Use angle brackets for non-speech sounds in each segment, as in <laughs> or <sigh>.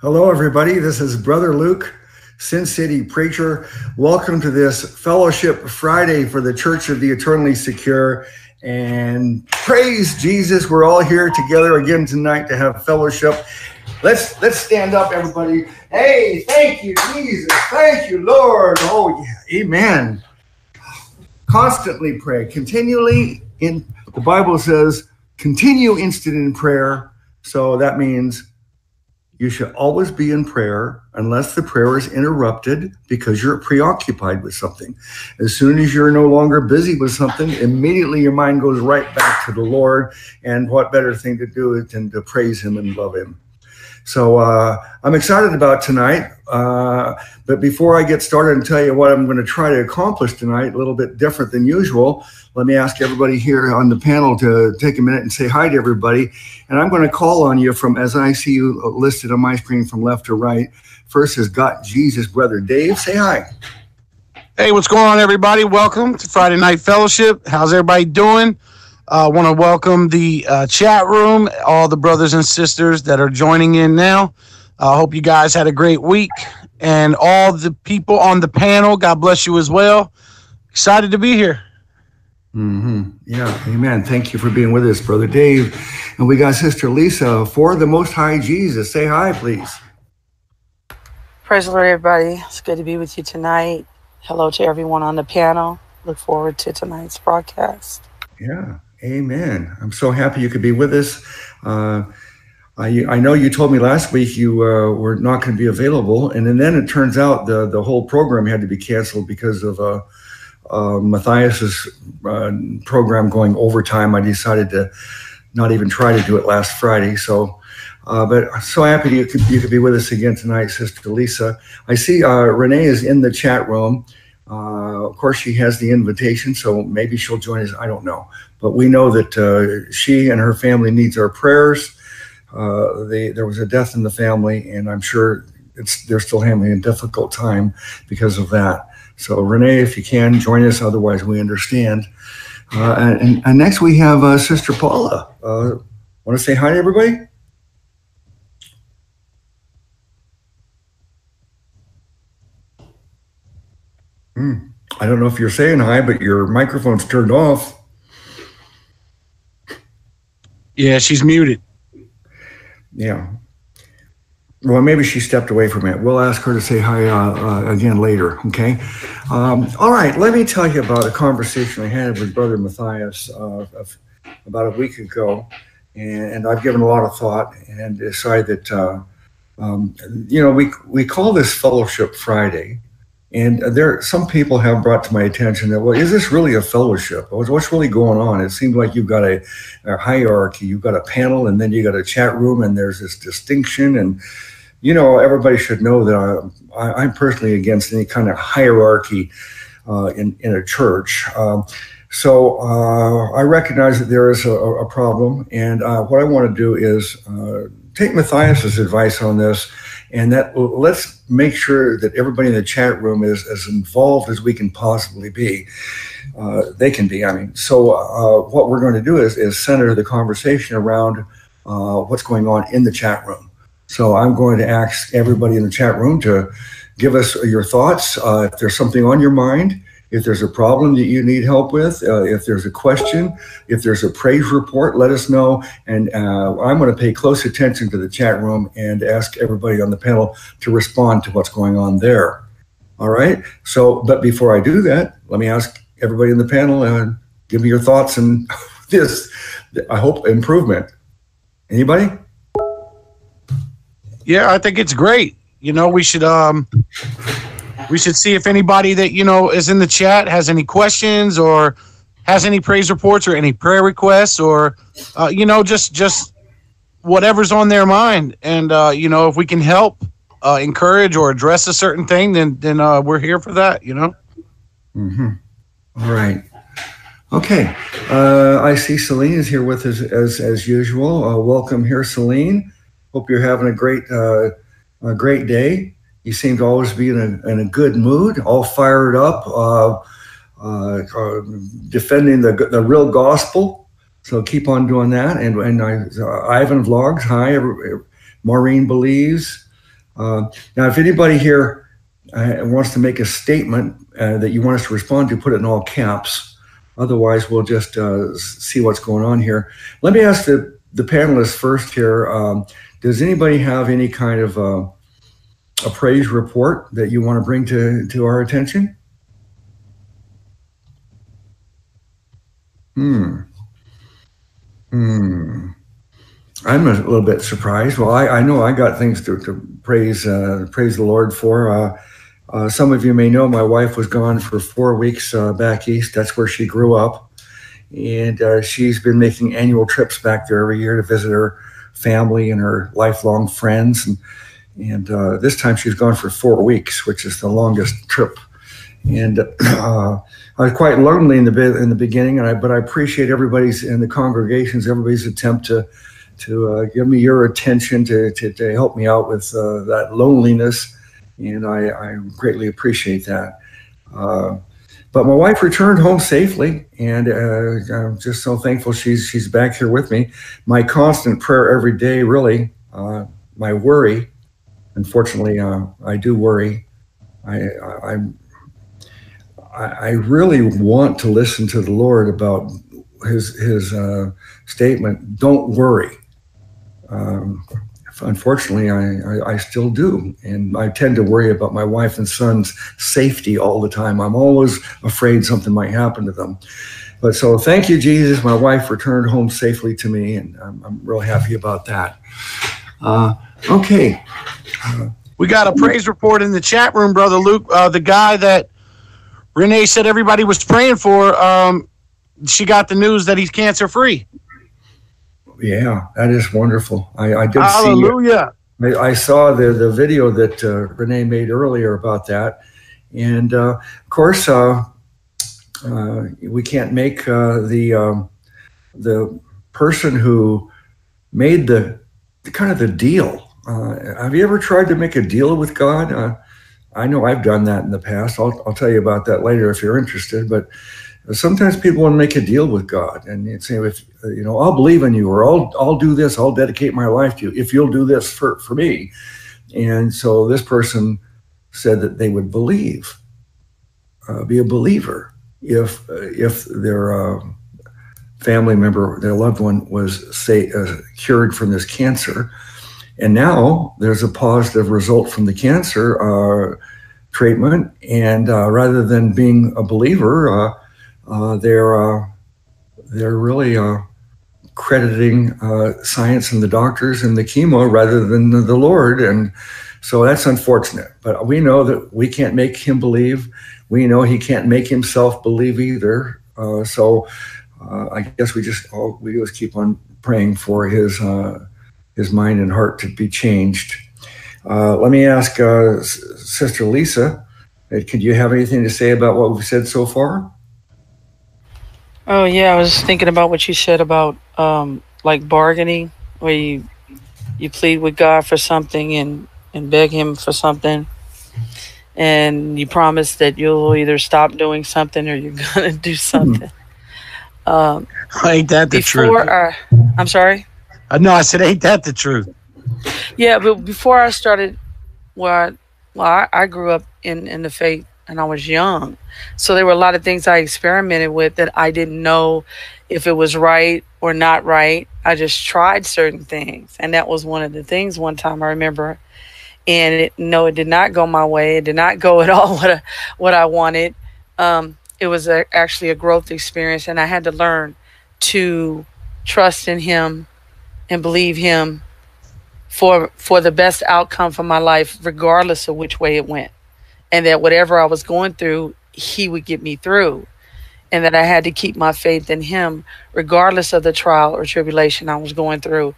Hello, everybody. This is Brother Luke, Sin City Preacher. Welcome to this Fellowship Friday for the Church of the Eternally Secure. And praise Jesus, we're all here together again tonight to have fellowship. Let's let's stand up, everybody. Hey, thank you, Jesus. Thank you, Lord. Oh yeah, Amen. Constantly pray, continually in the Bible says, continue instant in prayer. So that means you should always be in prayer unless the prayer is interrupted because you're preoccupied with something. As soon as you're no longer busy with something, immediately your mind goes right back to the Lord. And what better thing to do than to praise Him and love Him? So uh, I'm excited about tonight. Uh, but before I get started and tell you what I'm going to try to accomplish tonight, a little bit different than usual, let me ask everybody here on the panel to take a minute and say hi to everybody. And I'm going to call on you from, as I see you listed on my screen from left to right. First is Got Jesus, brother Dave. Say hi. Hey, what's going on, everybody? Welcome to Friday Night Fellowship. How's everybody doing? I uh, want to welcome the uh, chat room, all the brothers and sisters that are joining in now. I uh, hope you guys had a great week. And all the people on the panel, God bless you as well. Excited to be here. Mm-hmm. Yeah, amen. Thank you for being with us, Brother Dave. And we got Sister Lisa for the Most High Jesus. Say hi, please. Praise the Lord, everybody. It's good to be with you tonight. Hello to everyone on the panel. Look forward to tonight's broadcast. Yeah. Amen. I'm so happy you could be with us. Uh, I, I know you told me last week you uh, were not going to be available, and, and then it turns out the, the whole program had to be canceled because of uh, uh, Matthias's uh, program going overtime. I decided to not even try to do it last Friday. So, uh, but I'm so happy you could you could be with us again tonight, Sister Lisa. I see uh, Renee is in the chat room. Uh, of course, she has the invitation, so maybe she'll join us. I don't know, but we know that uh, she and her family needs our prayers. Uh, they, there was a death in the family, and I'm sure they're still having a difficult time because of that. So, Renee, if you can join us, otherwise we understand. Uh, and, and, next we have uh, Sister Paula. Uh, Want to say hi to everybody? Hmm. I don't know if you're saying hi, but your microphone's turned off. Yeah, she's muted. Yeah. Well, maybe she stepped away from it. We'll ask her to say hi uh, uh, again later. Okay. Um, all right. Let me tell you about a conversation I had with Brother Matthias uh, about a week ago, and, and, I've given a lot of thought and decided that uh, um, you know we we call this Fellowship Friday, and there, some people have brought to my attention that, well, is this really a fellowship? What's really going on? It seems like you've got a, a hierarchy. You've got a panel, and then you got a chat room, and there's this distinction. And you know, everybody should know that I, am personally against any kind of hierarchy uh, in in a church. Um, so uh, I recognize that there is a, a problem, and uh, what I want to do is uh, take Matthias's advice on this and that let's make sure that everybody in the chat room is as involved as we can possibly be. Uh, they can be. I mean, so uh, what we're going to do is, is center the conversation around uh, what's going on in the chat room. So I'm going to ask everybody in the chat room to give us your thoughts. Uh, if there's something on your mind, if there's a problem that you need help with, uh, if there's a question, if there's a praise report, let us know. And uh, I'm going to pay close attention to the chat room and ask everybody on the panel to respond to what's going on there. All right. So, but before I do that, let me ask everybody in the panel and uh, give me your thoughts and <laughs> this, I hope, improvement. Anybody? Yeah, I think it's great. You know, we should um we should see if anybody that you know is in the chat has any questions or has any praise reports or any prayer requests or uh, you know just just whatever's on their mind. And uh, you know if we can help uh, encourage or address a certain thing then then uh, we're here for that you know? Mm-hmm. All right. Okay. Uh, i see celine is here with us as as usual. Uh, welcome here celine. Hope you're having a great a great day you seem to always be in a, in a good mood, all fired up, uh, uh, uh, defending the, the real gospel. So keep on doing that. And, and I, uh, Ivan Vlogs, hi. Maureen believes. Uh, now, if anybody here wants to make a statement that you want us to respond to, put it in all caps. Otherwise, we'll just see what's going on here. Let me ask the, the panelists first here. Um, does anybody have any kind of uh, a praise report that you want to bring to, to our attention? Hmm. Hmm. I'm a little bit surprised. Well, I, I know I got things to, to praise uh, praise the Lord for. Uh, uh, some of you may know my wife was gone for four weeks uh, back east. That's where she grew up, and uh, she's been making annual trips back there every year to visit her family and her lifelong friends. And and uh, this time she's gone for four weeks, which is the longest trip. And <clears throat> I was quite lonely in the in the beginning, and I, but I appreciate everybody's in the congregations, everybody's attempt to to uh, give me your attention to, to, to help me out with uh, that loneliness. And I, I greatly appreciate that. Uh, but my wife returned home safely, and uh, I'm just so thankful she's she's back here with me. My constant prayer every day, really, uh, my worry. Unfortunately, uh, I do worry. I, I I really want to listen to the Lord about his his uh, statement. Don't worry. Um, unfortunately, I, I, I, still do. And I tend to worry about my wife and son's safety all the time. I'm always afraid something might happen to them. But so thank you, Jesus. My wife returned home safely to me, and I'm, I'm real happy about that. Uh, okay. Uh, we got a praise report in the chat room, Brother Luke. Uh, the guy that Renee said everybody was praying for, um, she got the news that he's cancer free yeah, that is wonderful. I, I did Hallelujah. see. I, I saw the the video that uh, Renee made earlier about that, and uh, of course, uh, uh we can't make uh, the um, the person who made the, the kind of the deal. Uh, have you ever tried to make a deal with God? I know I've done that in the past. I'll, I'll tell you about that later if you're interested. But sometimes people want to make a deal with God and say, if you know, I'll believe in you, or I'll I'll do this, I'll dedicate my life to you if you'll do this for for me. And so this person said that they would believe, uh, be a believer if uh, if their uh, family member, their loved one, was say uh, cured from this cancer, and now there's a positive result from the cancer uh, treatment, and uh, rather than being a believer uh, they're uh, they're really uh, crediting uh, science and the doctors and the chemo rather than the, the, Lord, and so that's unfortunate. But we know that we can't make him believe. We know he can't make himself believe either. Uh, so Uh, I guess we just all we do is keep on praying for his uh, his mind and heart to be changed. Uh, let me ask Sister Lisa. Could you have anything to say about what we've said so far? Oh yeah, I was thinking about what you said about um, like bargaining, where you you plead with God for something and and beg Him for something, and you promise that you'll either stop doing something or you're <laughs> gonna do hmm. something. Um, ain't that the truth? I, I'm sorry. Uh, no, I said, ain't that the truth? Yeah, but before I started, well, I, well, I, I grew up in in the faith and I was young. So there were a lot of things I experimented with that I didn't know if it was right or not right. I just tried certain things. And that was one of the things one time I remember. And it, no, it did not go my way. It did not go at all <laughs> what I, what I wanted. Um, it was a, actually a growth experience. And I had to learn to trust in Him and believe Him for, for the best outcome for my life, regardless of which way it went and that whatever I was going through, He would get me through. And that I had to keep my faith in Him, regardless of the trial or tribulation I was going through.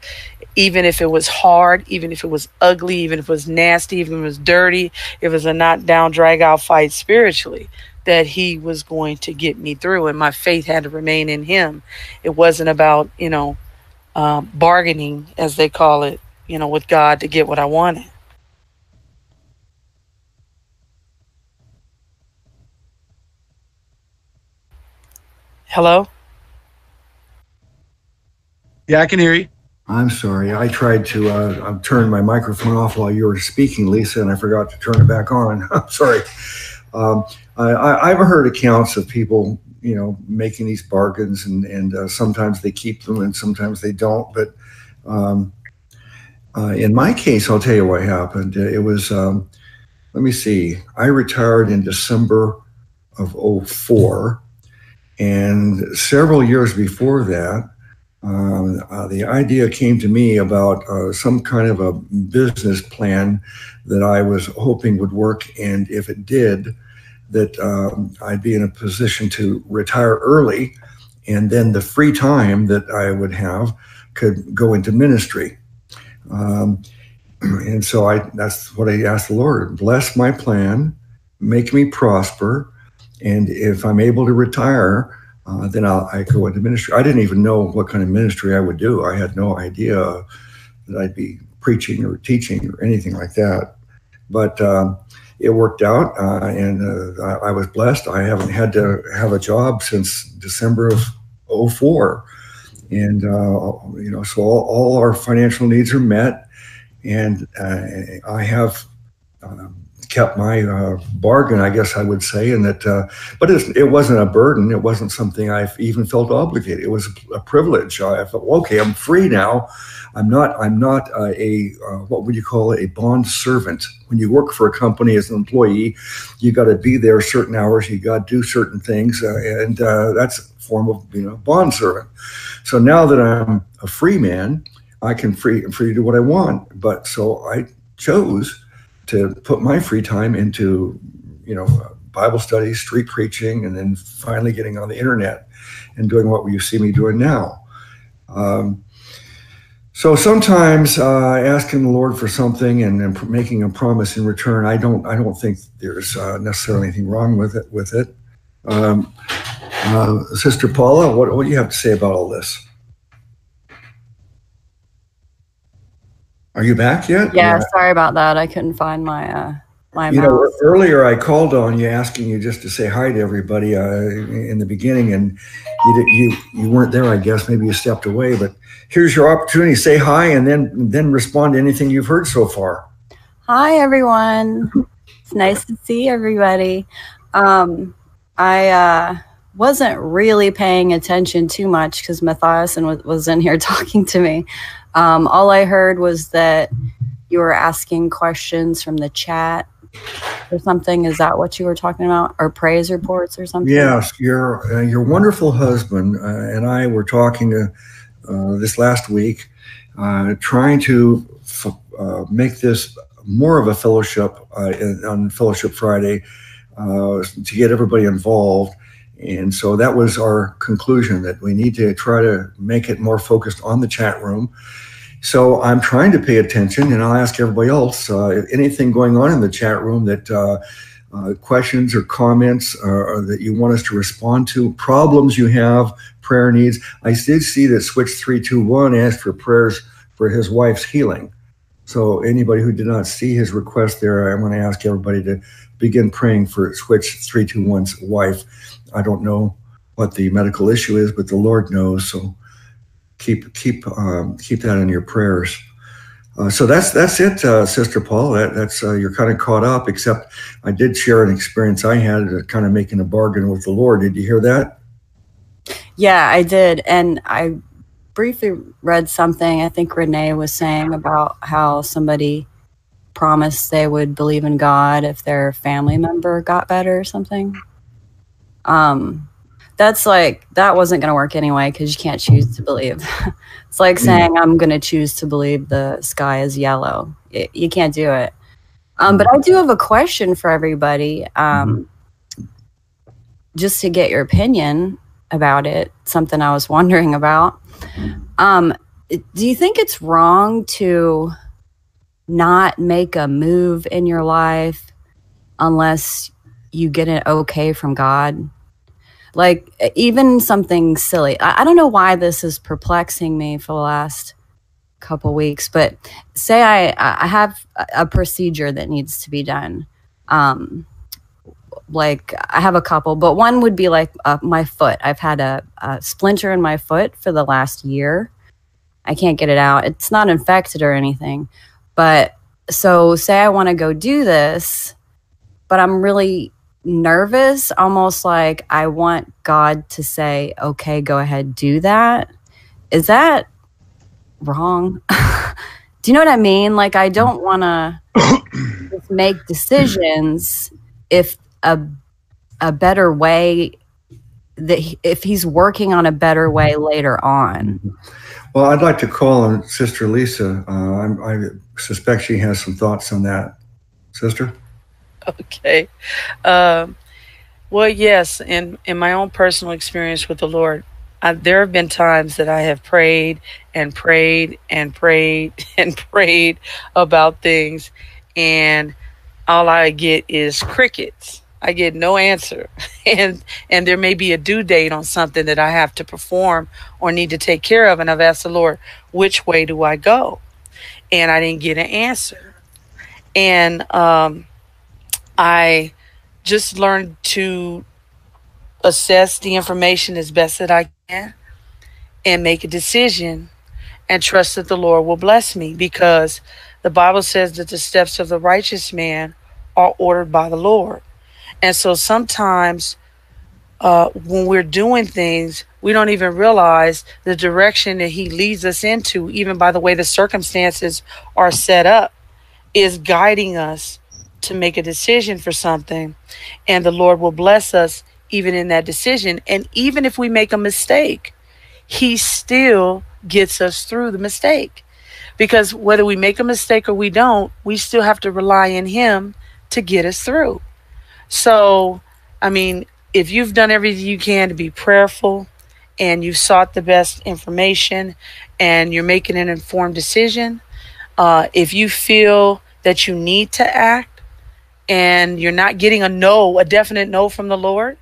Even if it was hard, even if it was ugly, even if it was nasty, even if it was dirty, if it was a not down, drag out fight spiritually, that He was going to get me through. And my faith had to remain in Him. It wasn't about, you know, um, bargaining, as they call it, you know, with God to get what I wanted. Hello? Yeah, I can hear you. I'm sorry. I tried to uh, turn my microphone off while you were speaking, Lisa, and I forgot to turn it back on. <laughs> I'm sorry. Um, I, have heard accounts of people, you know, making these bargains, and and uh, sometimes they keep them, and sometimes they don't. But um, uh, in my case, I'll tell you what happened. It was, um, let me see. I retired in December of 04, and several years before that. Um, uh, the idea came to me about uh, some kind of a business plan that I was hoping would work, and if it did, that um, I'd be in a position to retire early, and then the free time that I would have could go into ministry. Um, <clears throat> and so I that's what I asked the Lord: bless my plan, make me prosper, and if I'm able to retire, uh, then I'll I go into ministry. I didn't even know what kind of ministry I would do. I had no idea that I'd be preaching or teaching or anything like that. But um, it worked out, uh, and uh, I, I, was blessed. I haven't had to have a job since December of 04. and uh, you know, so all, all, our financial needs are met, and uh, I have. Um, kept my uh, bargain, I guess I would say, and that, uh, but it wasn't a burden. It wasn't something I even felt obligated. It was a privilege. I felt okay. I'm free now. I'm not. I'm not uh, a uh, what would you call it? A bond servant. When you work for a company as an employee, you got to be there certain hours. You got to do certain things, uh, and uh, that's a form of you know bond servant. So now that I'm a free man, I can free free to do what I want. But so I chose to put my free time into you know Bible studies, street preaching, and then finally getting on the internet and doing what you see me doing now. Um, so sometimes uh, asking the Lord for something and, and, making a promise in return, I don't, I don't think there's uh, necessarily anything wrong with it. With it, um, uh, Sister Paula, what, what do you have to say about all this? Are you back yet? Yeah, sorry about that. I couldn't find my uh, my. You mouse. know, earlier I called on you, asking you just to say hi to everybody uh, in the beginning, and you did, you you weren't there. I guess maybe you stepped away, but here's your opportunity. Say hi and then then respond to anything you've heard so far. Hi everyone. It's nice to see everybody. Um, I uh, wasn't really paying attention too much because Matthias was, was in here <laughs> talking to me. Um, all I heard was that you were asking questions from the chat or something. Is that what you were talking about, or praise reports or something? Yes, your uh, your wonderful husband uh, and I were talking uh, uh, this last week, uh, trying to f- uh, make this more of a fellowship on Fellowship Friday to get everybody involved. And so that was our conclusion that we need to try to make it more focused on the chat room. So I'm trying to pay attention, and I'll ask everybody else uh, anything going on in the chat room that uh, uh, questions or comments that you want us to respond to, problems you have, prayer needs. I did see that Switch 321 asked for prayers for his wife's healing. So anybody who did not see his request there, I'm going to ask everybody to begin praying for Switch 321's wife. I don't know what the medical issue is, but the Lord knows. So keep keep um, keep that in your prayers. Uh, so that's that's it, uh, Sister Paul. That, that's uh, you're kind of caught up. Except I did share an experience I had, kind of making a bargain with the Lord. Did you hear that? Yeah, I did. And I briefly read something I think Renee was saying about how somebody promised they would believe in God if their family member got better or something. Um, that's like that wasn't going to work anyway because you can't choose to believe. <laughs> it's like saying I'm going to choose to believe the sky is yellow. It, you can't do it. Um, but I do have a question for everybody, um, mm-hmm. just to get your opinion about it, something I was <laughs> wondering about. Um, do you think it's wrong to not make a move in your life unless you get an okay from God? Like, even something silly. I, I don't know why this is perplexing me for the last couple weeks, but say I, I have a procedure that needs to be done. Um, like I have a couple, but one would be like uh, my foot. I've had a, a, splinter in my foot for the last year, I can't get it out. It's not infected or anything. But so say I want to go do this, but I'm really nervous, almost like I want God to say, okay, go ahead, do that. Is that wrong? <laughs> do you know what I mean? Like, I don't want <coughs> to make decisions if a, a better way that he, if he's working on a better way later on. Well, I'd like to call on Sister Lisa. Uh, I, I suspect she has some thoughts on that. Sister? <laughs> Okay. Um, well, yes, in, in my own personal experience with the Lord, I, there have been times that I have prayed and prayed and prayed <laughs> and prayed about things, and all I get is crickets. I get no answer, <laughs> and and there may be a due date on something that I have to perform or need to take care of, and I've asked the Lord, which way do I go? And I didn't get an answer, and um, I just learned to assess the information as best that I can and make a decision and trust that the Lord will bless me because the Bible says that the steps of the righteous man are ordered by the Lord. And so sometimes uh, when we're doing things, we don't even realize the direction that He leads us into, even by the way the circumstances are set up, is guiding us to make a decision for something. And the Lord will bless us even in that decision. And even if we make a mistake, He still gets us through the mistake. Because whether we make a mistake or we don't, we still have to rely on Him to get us through. So, I mean, if you've done everything you can to be prayerful and you've sought the best information and you're making an informed decision, uh, if you feel that you need to act and you're not getting a no, a definite no from the Lord,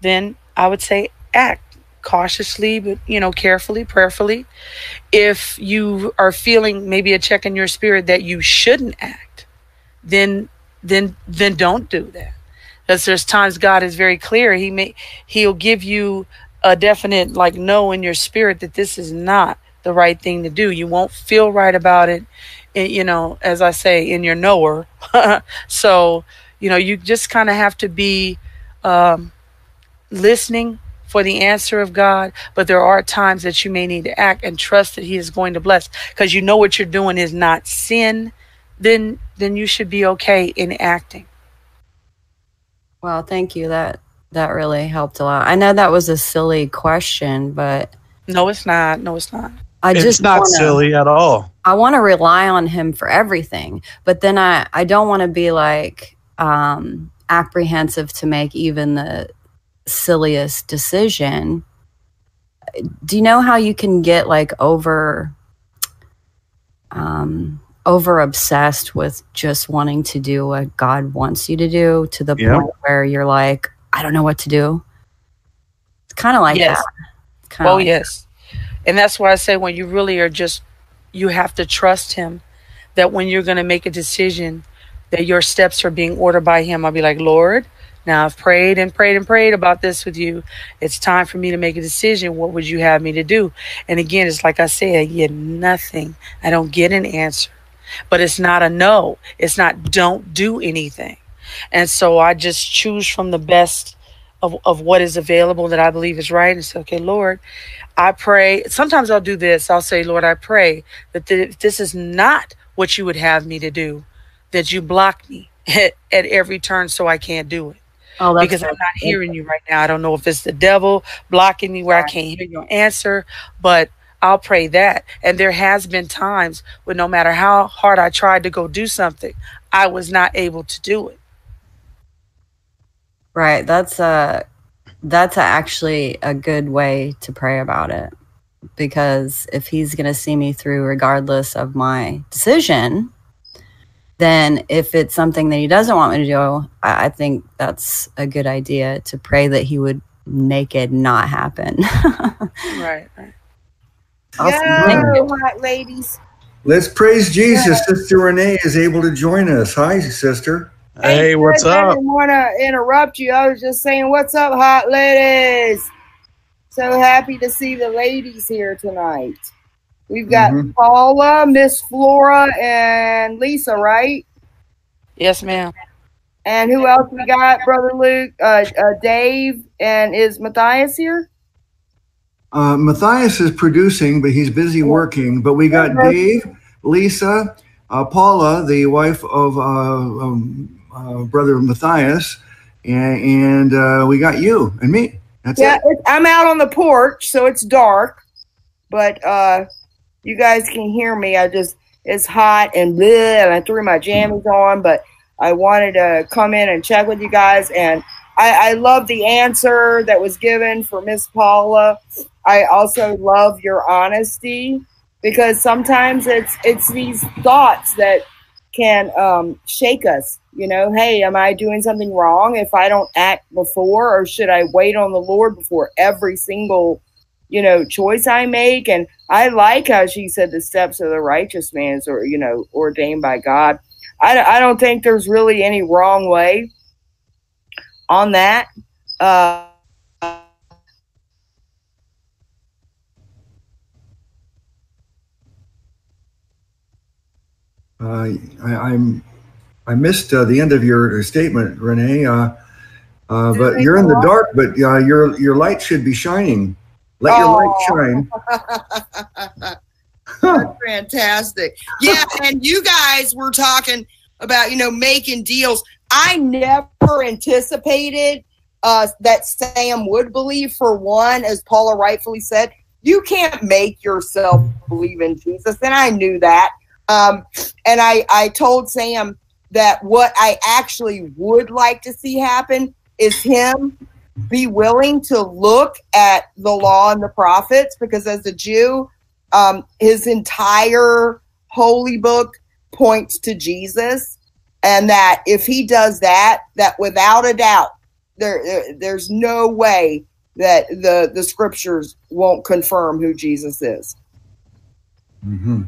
then I would say act cautiously, but you know, carefully, prayerfully. If you are feeling maybe a check in your spirit that you shouldn't act, then then then don't do that because there's times God is very clear. He may He'll give you a definite like no in your spirit that this is not the right thing to do. You won't feel right about it, you know, as I say in your knower. <laughs> so you know, you just kind of have to be um, listening for the answer of God, but there are times that you may need to act and trust that He is going to bless because you know what you're doing is not sin. Then then you should be okay in acting. Well, thank you. That that really helped a lot. I know that was a silly question, but No, it's not. No, it's not. I it's just not wanna, silly at all. I want to rely on him for everything, but then I I don't want to be like um apprehensive to make even the silliest decision. Do you know how you can get like over um over obsessed with just wanting to do what God wants you to do to the Yeah. point where you're like, I don't know what to do. It's kind of like Yes. that. Kinda Oh like- yes, and that's why I say when you really are just, you have to trust Him. That when you're going to make a decision, that your steps are being ordered by Him. I'll be like, Lord, now I've prayed and prayed and prayed about this with you. It's time for me to make a decision. What would you have me to do? And again, it's like I said, I get nothing. I don't get an answer, but it's not a no. It's not don't do anything. And so I just choose from the best of, of what is available that I believe is right and say, okay, Lord, I pray. Sometimes I'll do this. I'll say, Lord, I pray that th- if this is not what you would have me to do, that you block me <laughs> at, at every turn so I can't do it. Oh, that's because I'm not hearing you right now. I don't know if it's the devil blocking me where I can't hear your answer, but I'll pray that. And there has been times when no matter how hard I tried to go do something, I was not able to do it. Right. That's a that's a, actually a good way to pray about it because if he's going to see me through regardless of my decision, then if it's something that he doesn't want me to do, I, I think that's a good idea to pray that he would make it not happen. <laughs> Right. right. Awesome. Thank you. Yo, hot ladies. Let's praise Jesus. Sister Renee is able to join us. Hi, sister. Hey, what's Chris, I up? didn't want to interrupt you. I was just saying, what's up, hot ladies? So happy to see the ladies here tonight. We've got Mhm. Paula, Miss Flora, and Lisa, right? Yes, ma'am. And who else we got, Brother Luke? Uh, uh, Dave, and is Matthias here? Uh, Matthias is producing, but he's busy working. But we got Dave, Lisa, uh, Paula, the wife of uh, um, uh, brother Matthias, and, and uh, we got you and me. That's Yeah, it. I'm out on the porch, so it's dark, but uh, you guys can hear me. I just it's hot and bleh, and I threw my jammies on, but I wanted to come in and check with you guys, and I, I love the answer that was given for Miss Paula. I also love your honesty because sometimes it's it's these thoughts that can um, shake us. You know, hey, am I doing something wrong if I don't act before, or should I wait on the Lord before every single, you know, choice I make? And I like how she said the steps of the righteous man is, or you know, ordained by God. I, I don't think there's really any wrong way on that. Uh, I, I'm I missed uh, the end of your statement, Renee. Uh, uh, but you're in the dark, but uh, your your light should be shining. Let your light shine. <laughs> <laughs> That's fantastic. Yeah, and you guys were talking about, you know, making deals. I never anticipated uh, that Sam would believe, for one, as Paula rightfully said, you can't make yourself believe in Jesus. And I knew that. Um, and I, I told Sam that what I actually would like to see happen is him be willing to look at the law and the prophets because as a Jew, um, his entire holy book points to Jesus, and that if he does that, that without a doubt, there, there there's no way that the the scriptures won't confirm who Jesus is. hmm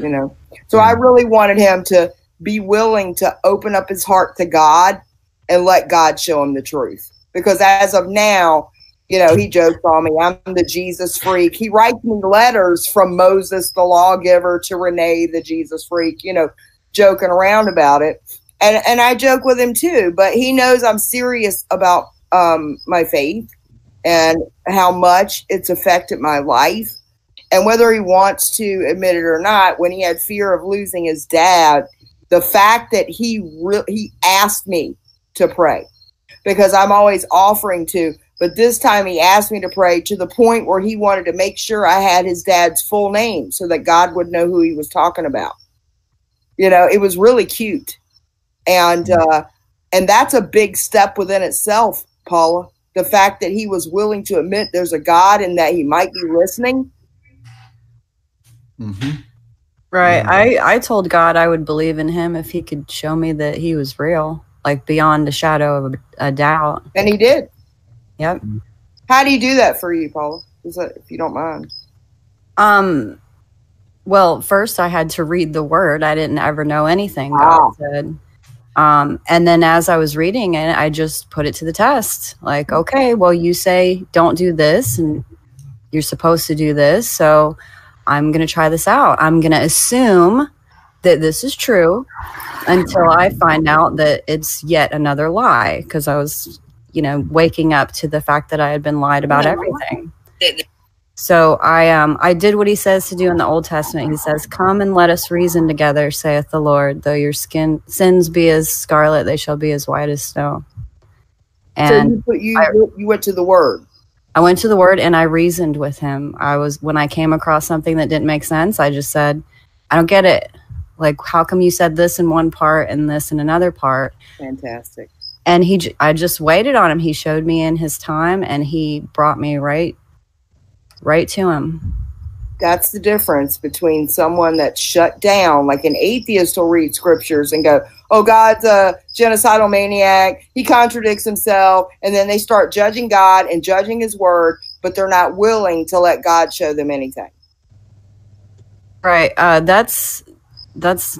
You know, so I really wanted him to be willing to open up his heart to God and let God show him the truth. Because as of now, you know, he jokes on me, I'm the Jesus freak. He writes me letters from Moses, the lawgiver, to Renee, the Jesus freak, you know, joking around about it. And and I joke with him too, but he knows I'm serious about um, my faith and how much it's affected my life. And whether he wants to admit it or not, when he had fear of losing his dad, the fact that he re- he asked me to pray because I'm always offering to, but this time he asked me to pray to the point where he wanted to make sure I had his dad's full name so that God would know who he was talking about. You know, it was really cute. And uh and that's a big step within itself, Paula. The fact that he was willing to admit there's a God and that he might be listening. Hmm Right. Yeah. I, I told God I would believe in him if he could show me that he was real, like beyond a shadow of a, a doubt. And he did. Yep. How do you do that for you, Paula? Is that, if you don't mind? Um, well, first I had to read the word. I didn't ever know anything Wow. God said. Um, and then as I was reading it, I just put it to the test. Like, okay, well, you say don't do this, and you're supposed to do this. So I'm going to try this out. I'm going to assume that this is true until I find out that it's yet another lie because I was, you know, waking up to the fact that I had been lied about everything. So I um I did what he says to do in the Old Testament. He says, "Come and let us reason together," saith the Lord. Though your skin sins be as scarlet, they shall be as white as snow. so And you, put, you, I- you went to the word. I went to the Word and I reasoned with him. I was when I came across something that didn't make sense, I just said, "I don't get it. Like, how come you said this in one part and this in another part?" Fantastic. And he, I just waited on him. He showed me in his time, and he brought me right, right to him. That's the difference between someone that's shut down, like an atheist will read scriptures and go, Oh, God's a genocidal maniac. He contradicts himself. And then they start judging God and judging his word, but they're not willing to let God show them anything. Right. Uh, that's that's.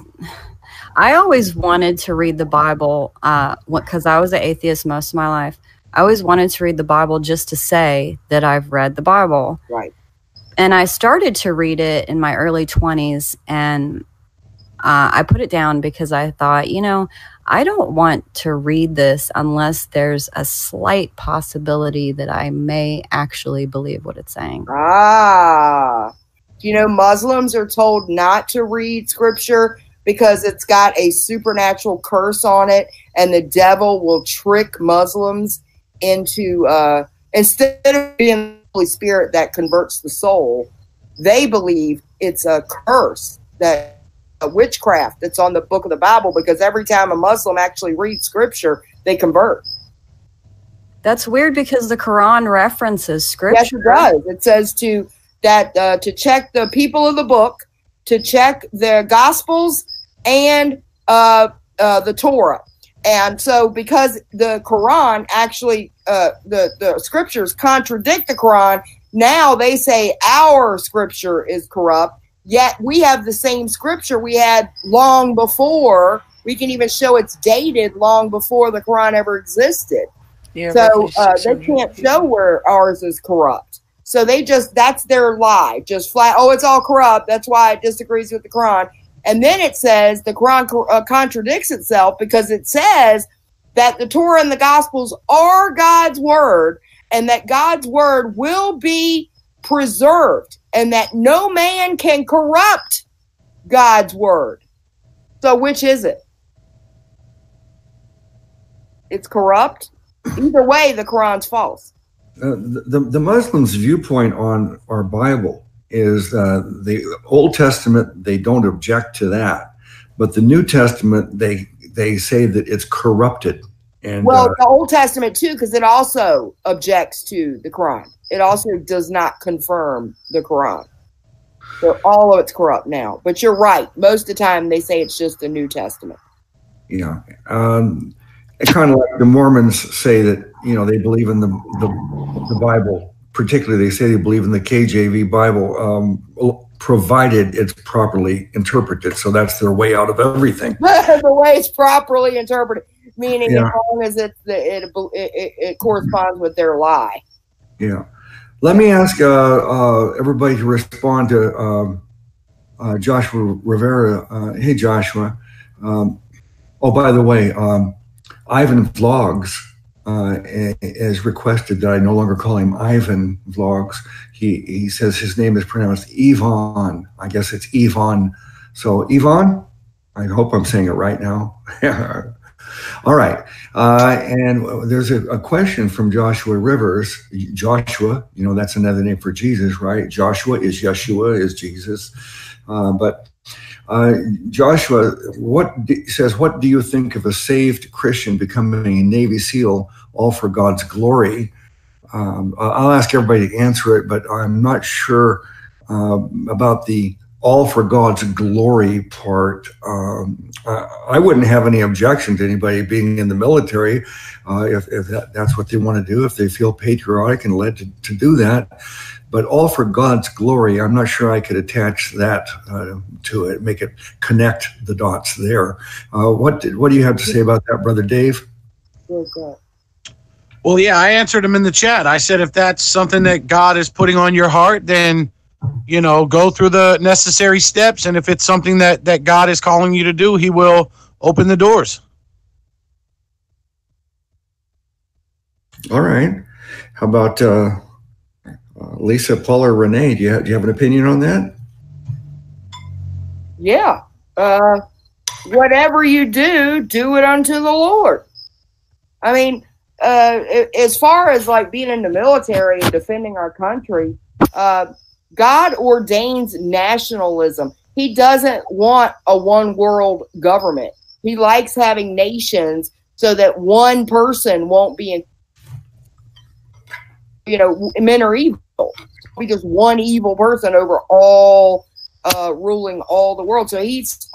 I always wanted to read the Bible because I was an atheist most of my life. I always wanted to read the Bible just to say that I've read the Bible. Right. And I started to read it in my early 20s and uh, I put it down because I thought, you know, I don't want to read this unless there's a slight possibility that I may actually believe what it's saying. Ah. You know, Muslims are told not to read scripture because it's got a supernatural curse on it, and the devil will trick Muslims into, uh, instead of being Holy Spirit that converts the soul, they believe it's a curse that a witchcraft that's on the book of the Bible because every time a Muslim actually reads scripture, they convert. That's weird because the Quran references scripture. Yes, it does. It says to that uh, to check the people of the book, to check the Gospels and uh, uh, the Torah. And so, because the Quran actually, uh, the the scriptures contradict the Quran, now they say our scripture is corrupt. Yet we have the same scripture we had long before. We can even show it's dated long before the Quran ever existed. Yeah, so uh, they can't show where ours is corrupt. So they just that's their lie, just flat. Oh, it's all corrupt. That's why it disagrees with the Quran. And then it says the Quran uh, contradicts itself because it says that the Torah and the Gospels are God's word, and that God's word will be preserved, and that no man can corrupt God's word. So which is it? It's corrupt. Either way, the Quran's false. Uh, the, the Muslims' viewpoint on our Bible is uh, the Old Testament, they don't object to that. But the New Testament, they they say that it's corrupted. And Well, uh, the Old Testament too, because it also objects to the Quran. It also does not confirm the Quran. So all of it's corrupt now. But you're right. Most of the time, they say it's just the New Testament. yeah, um, it's kind of like the Mormons say that you know they believe in the the, the Bible. Particularly, they say they believe in the KJV Bible, um, provided it's properly interpreted. So that's their way out of everything. <laughs> the way it's properly interpreted, meaning Yeah. as long as it, it, it, it, corresponds with their lie. Yeah. Let me ask uh, uh, everybody to respond to um, uh, Joshua Rivera. Uh, hey, Joshua. Um, oh, by the way, um, Ivan Vlogs uh, has requested that I no longer call him Ivan Vlogs. He, he says his name is pronounced Yvonne. I guess it's Yvonne. So, Yvonne, I hope I'm saying it right now. <laughs> All right. Uh, and there's a, a question from Joshua Rivers. Joshua, you know, that's another name for Jesus, right? Joshua is Yeshua, is Jesus. Uh, but uh, Joshua, what d- says, what do you think of a saved Christian becoming a Navy SEAL, all for God's glory? Um, I'll ask everybody to answer it, but I'm not sure um, about the all for God's glory part. Um, I, I wouldn't have any objection to anybody being in the military uh, if, if that, that's what they want to do, if they feel patriotic and led to, to do that. But all for God's glory, I'm not sure I could attach that uh, to it, make it connect the dots there. Uh, what did, what do you have to say about that, brother Dave? Well, yeah, I answered him in the chat. I said if that's something that God is putting on your heart, then you know, go through the necessary steps and if it's something that that God is calling you to do, he will open the doors. All right. How about uh, uh, Lisa, Paul, or Renee? Do you, have, do you have an opinion on that? Yeah. Uh, whatever you do, do it unto the Lord. I mean, uh, as far as like being in the military and defending our country, uh, God ordains nationalism. He doesn't want a one world government. He likes having nations so that one person won't be in, you know, men are evil. Be just one evil person over all uh, ruling all the world. So he's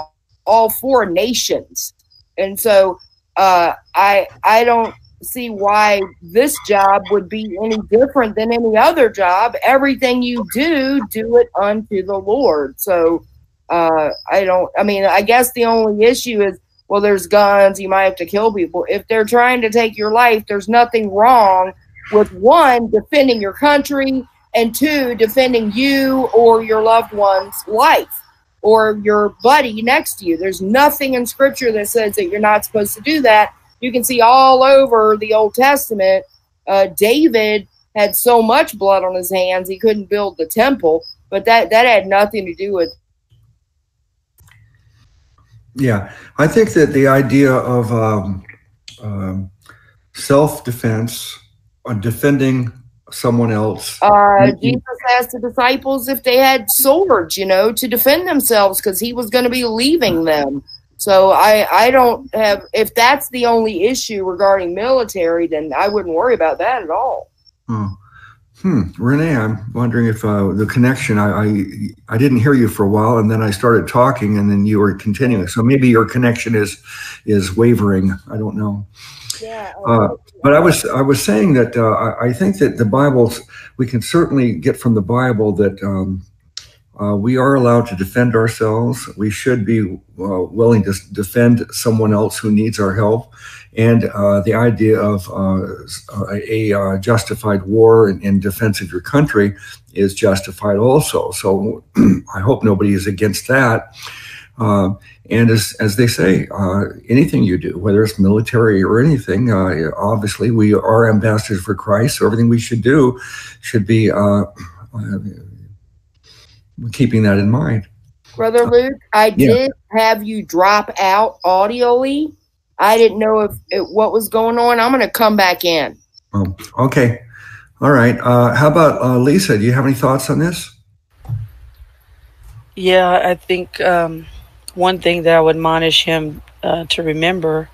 all four nations, and so uh, I I don't see why this job would be any different than any other job. Everything you do, do it unto the Lord. So uh, I don't. I mean, I guess the only issue is well, there's guns. You might have to kill people if they're trying to take your life. There's nothing wrong with one defending your country and two, defending you or your loved one's life or your buddy next to you. There's nothing in scripture that says that you're not supposed to do that. You can see all over the Old Testament, uh, David had so much blood on his hands he couldn't build the temple, but that that had nothing to do with Yeah, I think that the idea of um, um, self-defense, or defending someone else. Uh. Jesus asked the disciples if they had swords, you know, to defend themselves because he was going to be leaving them. So I, I don't have. If that's the only issue regarding military, then I wouldn't worry about that at all. Oh. Hmm, Renee, I'm wondering if uh, the connection. I, I I didn't hear you for a while, and then I started talking, and then you were continuing. So maybe your connection is is wavering. I don't know. Yeah. Uh, but I was I was saying that uh, I, think that the Bible we can certainly get from the Bible that um, uh, we are allowed to defend ourselves. We should be uh, willing to defend someone else who needs our help, and uh, the idea of uh, a, uh, justified war in, in defense of your country is justified also. So <clears throat> I hope nobody is against that. Uh, and as, as they say, uh, anything you do, whether it's military or anything, uh, obviously we are ambassadors for Christ. So everything we should do should be uh, uh, keeping that in mind. Brother Luke, I Yeah. did have you drop out audioly. I didn't know if it, what was going on. I'm going to come back in. Um, okay. All right. Uh, how about uh, Lisa? Do you have any thoughts on this? Yeah, I think um, one thing that I would admonish him uh, to remember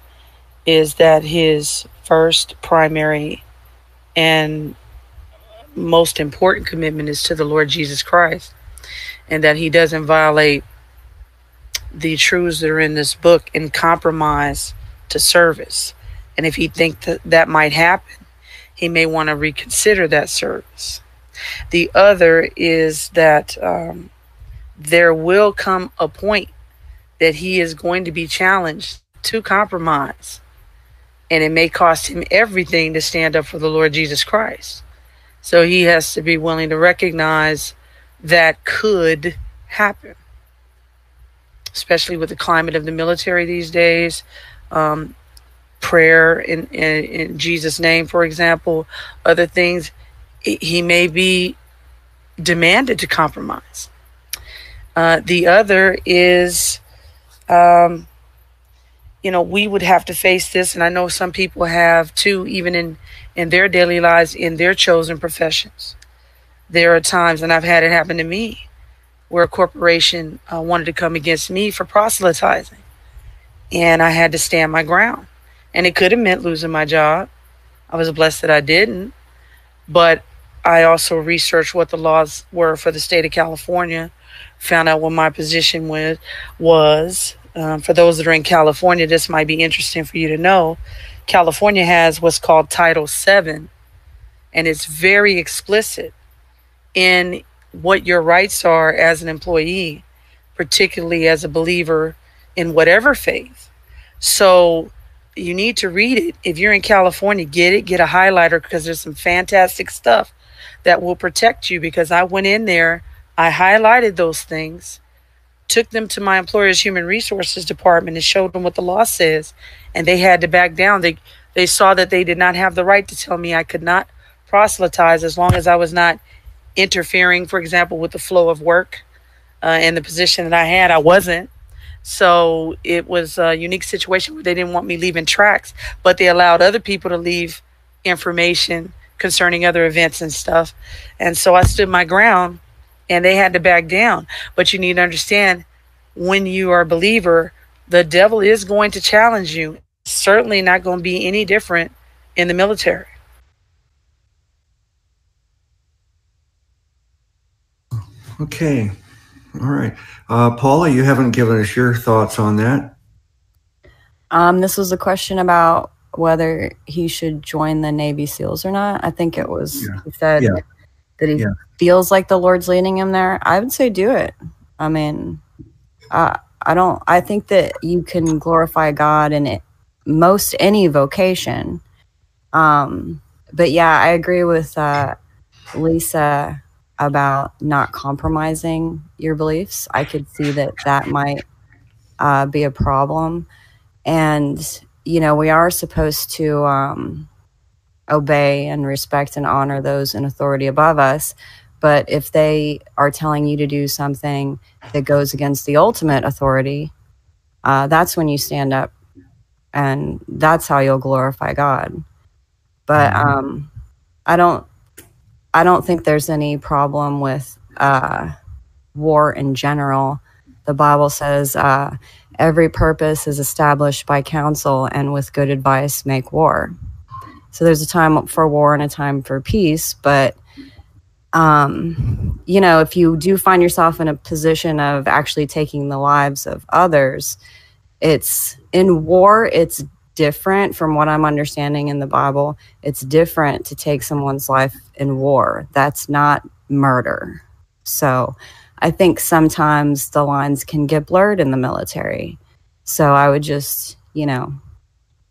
is that his first primary and most important commitment is to the Lord Jesus Christ, and that he doesn't violate the truths that are in this book and compromise to service. And if he thinks that that might happen, he may want to reconsider that service. The other is that um, there will come a point that he is going to be challenged to compromise. And it may cost him everything to stand up for the Lord Jesus Christ. So he has to be willing to recognize that could happen, especially with the climate of the military these days. Um, prayer in, in, in Jesus' name, for example, other things, he may be demanded to compromise. Uh, the other is, um, you know, we would have to face this, and I know some people have too, even in in their daily lives, in their chosen professions. There are times, and I've had it happen to me, where a corporation uh, wanted to come against me for proselytizing, and I had to stand my ground, and it could have meant losing my job. I was blessed that I didn't, but I also researched what the laws were for the state of California found out what my position was. was. Um, for those that are in California, this might be interesting for you to know. California has what's called Title VII, and it's very explicit in what your rights are as an employee, particularly as a believer in whatever faith. So you need to read it. If you're in California, get it, get a highlighter because there's some fantastic stuff that will protect you. Because I went in there I highlighted those things, took them to my employer's human resources department and showed them what the law says, and they had to back down. They they saw that they did not have the right to tell me I could not proselytize as long as I was not interfering, for example, with the flow of work uh, and the position that I had. I wasn't. So it was a unique situation where they didn't want me leaving tracts, but they allowed other people to leave information concerning other events and stuff. And so I stood my ground and they had to back down. But you need to understand when you are a believer, the devil is going to challenge you. Certainly not going to be any different in the military. Okay. All right. Uh, Paula, you haven't given us your thoughts on that. Um, this was a question about whether he should join the Navy SEALs or not. I think it was Yeah. he said Yeah. That he Yeah. feels like the Lord's leading him there. I would say do it. I mean, uh, I don't. I think that you can glorify God in it, most any vocation. Um, but yeah, I agree with uh, Lisa about not compromising your beliefs. I could see that that might uh, be a problem. And, you know, we are supposed to um, obey and respect and honor those in authority above us. But if they are telling you to do something that goes against the ultimate authority, uh, that's when you stand up and that's how you'll glorify God. But um, I don't, I don't think there's any problem with uh, war in general. The Bible says uh, every purpose is established by counsel, and with good advice, make war. So there's a time for war and a time for peace. But um, you know, if you do find yourself in a position of actually taking the lives of others, it's in war. It's different from what I'm understanding in the Bible. It's different to take someone's life in war. That's not murder. So I think sometimes the lines can get blurred in the military. So I would just, you know,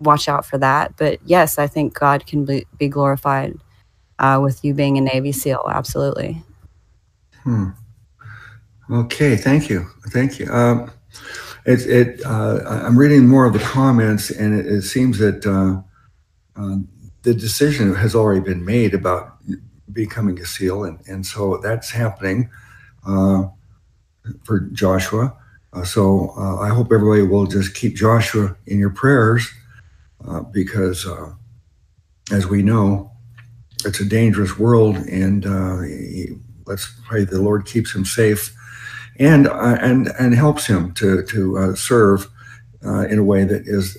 watch out for that. But yes, I think God can be, glorified uh, with you being a Navy SEAL. Absolutely. Hmm. Okay, thank you, thank you. Um, it, it uh, I'm reading more of the comments, and it, it seems that uh, uh, the decision has already been made about becoming a SEAL, and, and so that's happening uh, for Joshua. Uh, so uh, I hope everybody will just keep Joshua in your prayers because, as we know, it's a dangerous world, and he, let's pray the Lord keeps him safe and uh, and and helps him to to uh, serve uh, in a way that is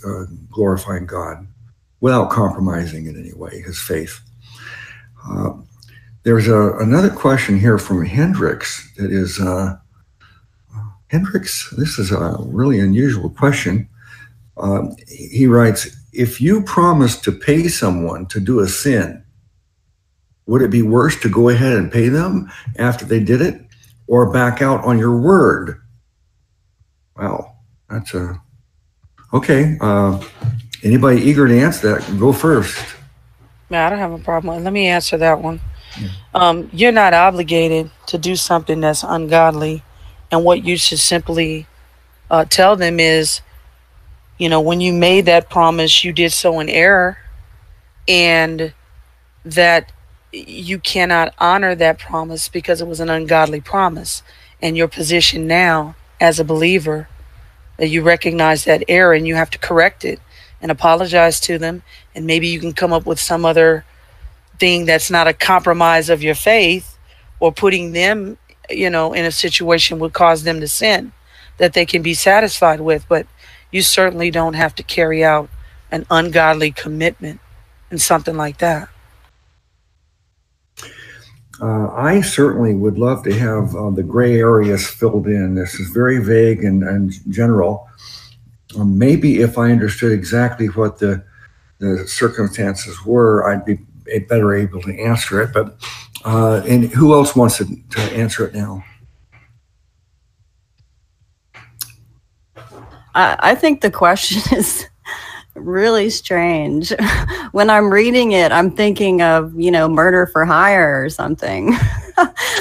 glorifying God without compromising in any way his faith. there's a, another question here from Hendricks that is Hendricks. This is a really unusual question. Um, he writes, if you promise to pay someone to do a sin, would it be worse to go ahead and pay them after they did it or back out on your word? Well, that's a okay. Uh, anybody eager to answer that? Go first. Man, I don't have a problem. Let me answer that one. Yeah. Um, you're not obligated to do something that's ungodly, and what you should simply uh, tell them is, you know, when you made that promise, you did so in error, and that you cannot honor that promise because it was an ungodly promise. And your position now as a believer, that you recognize that error and you have to correct it and apologize to them. And maybe you can come up with some other thing that's not a compromise of your faith or putting them, you know, in a situation would cause them to sin that they can be satisfied with. But you certainly don't have to carry out an ungodly commitment and something like that. Uh, I certainly would love to have uh, the gray areas filled in. This is very vague and, and general. Um, maybe if I understood exactly what the, the circumstances were, I'd be better able to answer it. But uh, and who else wants to, to answer it now? I, think the question <laughs> is really strange. <laughs> when I'm reading it, I'm thinking of, you know, murder for hire or something. <laughs>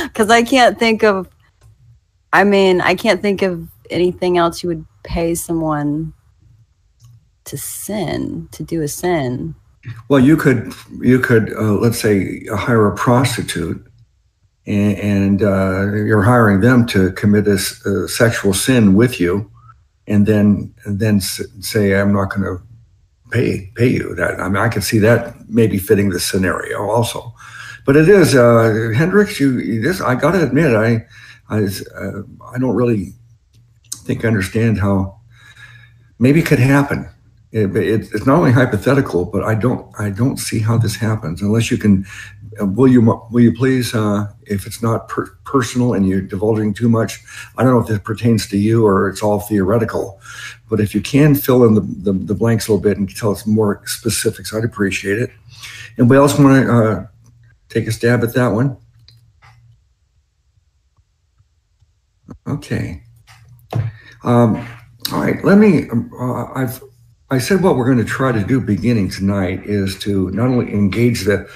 Because I can't think of, I mean, I can't think of anything else you would pay someone to sin, to do a sin. Well, you could, you could, uh, let's say, hire a prostitute and, and uh, you're hiring them to commit a, a, sexual sin with you. And then, and then say, I'm not going to pay pay you. That I mean, I could see that maybe fitting the scenario also. But it is uh, Hendricks. You this I got to admit, I I uh, I don't really think I understand how maybe it could happen. It, it, it's not only hypothetical, but I don't I don't see how this happens unless you can. Uh, will you will you please, uh, if it's not per personal and you're divulging too much, I don't know if this pertains to you or it's all theoretical, but if you can fill in the, the, the blanks a little bit and tell us more specifics, I'd appreciate it. Anybody else want to uh, take a stab at that one? Okay. Um, all right. Let me. Uh, I've. I said what we're going to try to do beginning tonight is to not only engage the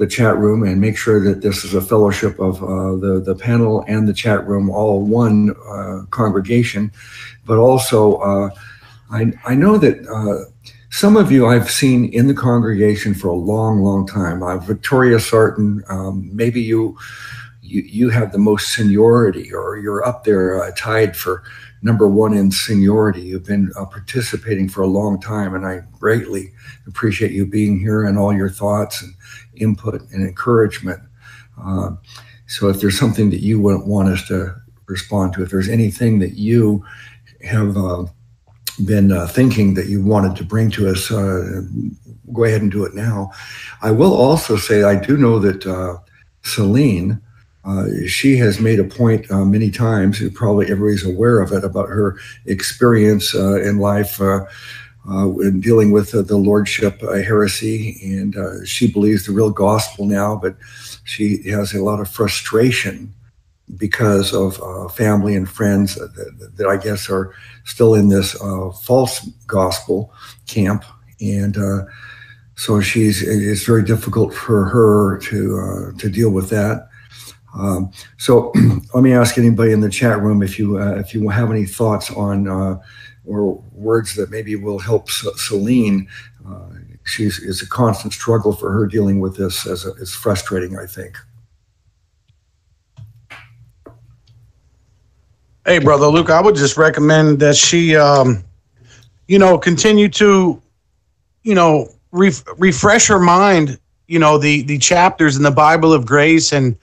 the chat room and make sure that this is a fellowship of uh, the the panel and the chat room, all one uh, congregation. But also, uh, I I know that uh, some of you I've seen in the congregation for a long, long time. Uh, Victoria Sarton, um, maybe you you you have the most seniority, or you're up there uh, tied for number one in seniority. You've been uh, participating for a long time, and I greatly appreciate you being here and all your thoughts and input and encouragement. Uh, so, if there's something that you wouldn't want us to respond to, if there's anything that you have uh, been uh, thinking that you wanted to bring to us, uh, go ahead and do it now. I will also say I do know that uh, Celine. Uh, she has made a point uh, many times, and probably everybody's aware of it, about her experience uh, in life uh, Uh, in dealing with uh, the lordship uh, heresy. And she believes the real gospel now, but she has a lot of frustration because of family and friends that, that, I guess are still in this false gospel camp. And so she's it's very difficult for her to to deal with that. Um, so <clears throat> let me ask anybody in the chat room if you uh, if you have any thoughts on uh, or words that maybe will help Celine. Uh, she's it's a constant struggle for her dealing with this as a, it's frustrating. I think. Hey, brother Luke, I would just recommend that she, um, you know, continue to, you know, ref- refresh her mind. You know, the the chapters in the Bible of grace and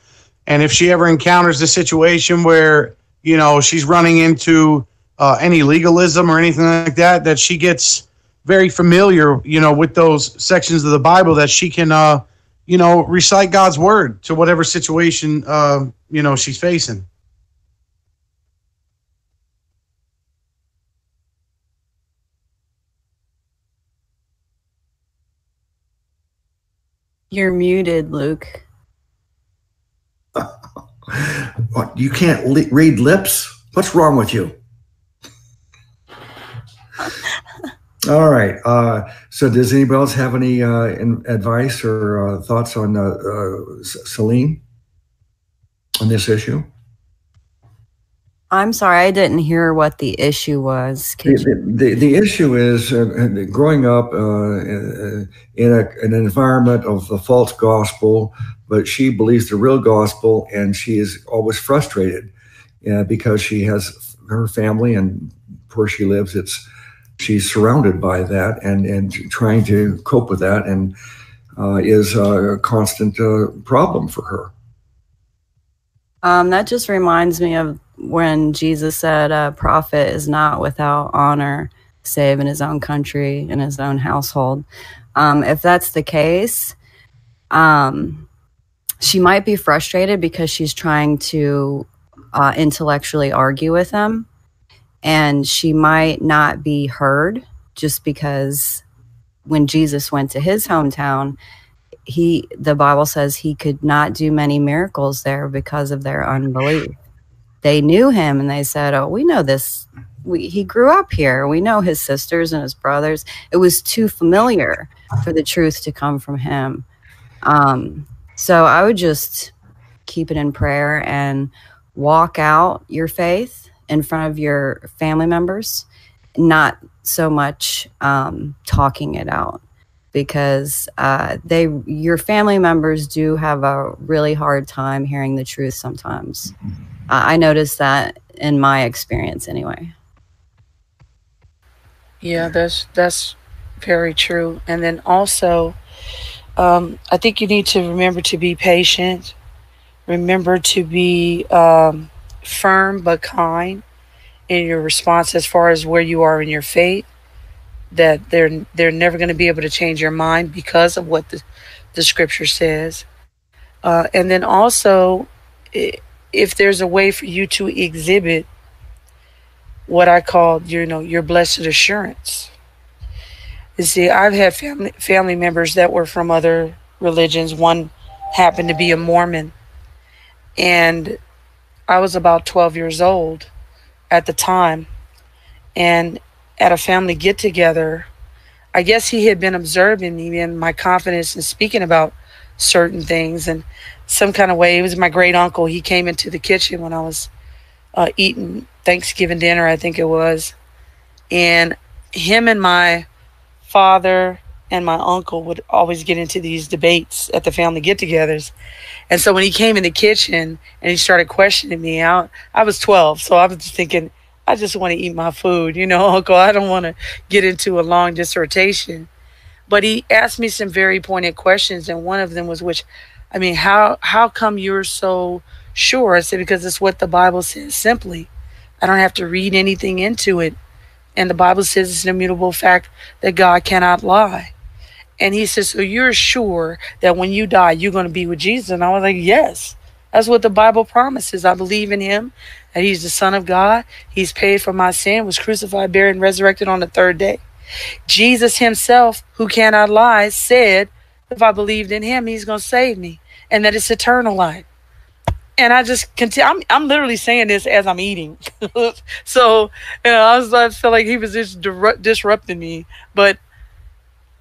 and if she ever encounters a situation where, you know, she's running into uh, any legalism or anything like that, that she gets very familiar, you know, with those sections of the Bible that she can, uh, you know, recite God's word to whatever situation, uh, you know, she's facing. You're muted, Luke. <laughs> you can't li- read lips? What's wrong with you? All right. Uh, so, does anybody else have any uh, in, advice or uh, thoughts on uh, uh, Celine on this issue? I'm sorry, I didn't hear what the issue was. The, the, the, issue is uh, growing up in, a, an environment of the false gospel, but she believes the real gospel and she is always frustrated uh, because she has her family and where she lives it's she's surrounded by that and and trying to cope with that and uh, is a constant uh, problem for her. Um, that just reminds me of when jesus said a prophet is not without honor save in his own country in his own household. Um, if that's the case um, she might be frustrated because she's trying to uh, intellectually argue with them and she might not be heard just because when jesus went to his hometown he the bible says he could not do many miracles there because of their unbelief. They knew him and they said oh we know this. We, he grew up here. We know his sisters and his brothers. It was too familiar for the truth to come from him. Um, so I would just keep it in prayer and walk out your faith in front of your family members, not so much um, talking it out because uh, they your family members do have a really hard time hearing the truth sometimes. Uh, I noticed that in my experience anyway. Yeah, that's that's very true. And then also um, I think you need to remember to be patient. Remember to be um, firm but kind in your response as far as where you are in your faith. That they're they're never going to be able to change your mind because of what the the scripture says. Uh, and then also, if there's a way for you to exhibit what I call, you know, your blessed assurance you see, I've had family family members that were from other religions. One happened to be a Mormon, and I was about 12 years old at the time. And at a family get together, I guess he had been observing me and my confidence in speaking about certain things and some kind of way. It was my great uncle. He came into the kitchen when I was uh, eating Thanksgiving dinner, I think it was, and him and my father and my uncle would always get into these debates at the family get-togethers. And so when he came in the kitchen and he started questioning me out, I was 12, so I was just thinking, I just want to eat my food, you know, <laughs> Uncle. I don't want to get into a long dissertation. But he asked me some very pointed questions, and one of them was, which, I mean, how how come you're so sure? I said because it's what the Bible says. Simply, I don't have to read anything into it, and the Bible says it's an immutable fact that God cannot lie. And he says, so you're sure that when you die, you're going to be with Jesus? And I was like, yes. That's what the Bible promises. I believe in him, that he's the Son of God. He's paid for my sin, was crucified, buried, and resurrected on the third day. Jesus himself, who cannot lie, said, if I believed in him, he's going to save me, and that it's eternal life. And I just continue. I'm, I'm literally saying this as I'm eating. <laughs> so, you know, I was, I felt like he was just disrupting me. But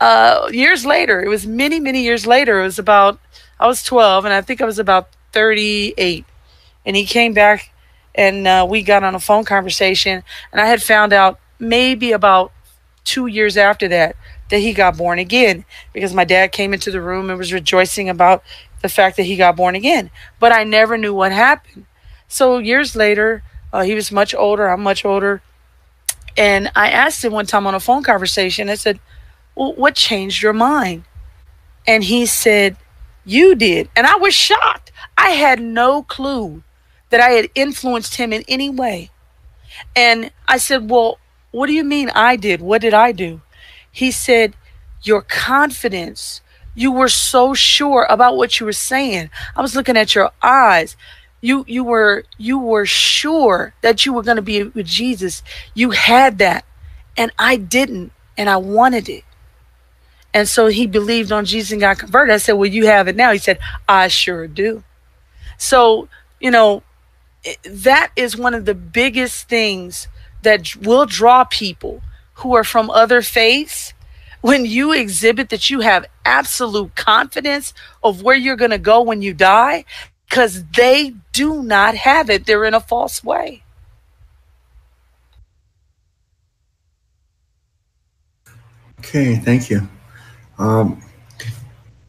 uh, years later, it was many, many years later, it was about, I was 12, and I think I was about 38. And he came back and uh, we got on a phone conversation. And I had found out maybe about two years after that that he got born again because my dad came into the room and was rejoicing about the fact that he got born again. But I never knew what happened. So years later, uh, he was much older. I'm much older. And I asked him one time on a phone conversation, I said, Well, what changed your mind? And he said, You did. And I was shocked. I had no clue that I had influenced him in any way. And I said, Well, what do you mean I did? What did I do? He said, Your confidence. You were so sure about what you were saying. I was looking at your eyes. You you were you were sure that you were going to be with Jesus. You had that. And I didn't. And I wanted it. And so he believed on Jesus and got converted. I said, Well, you have it now. He said, I sure do. So, you know, that is one of the biggest things that will draw people who are from other faiths when you exhibit that you have absolute confidence of where you're going to go when you die because they do not have it they're in a false way okay thank you um,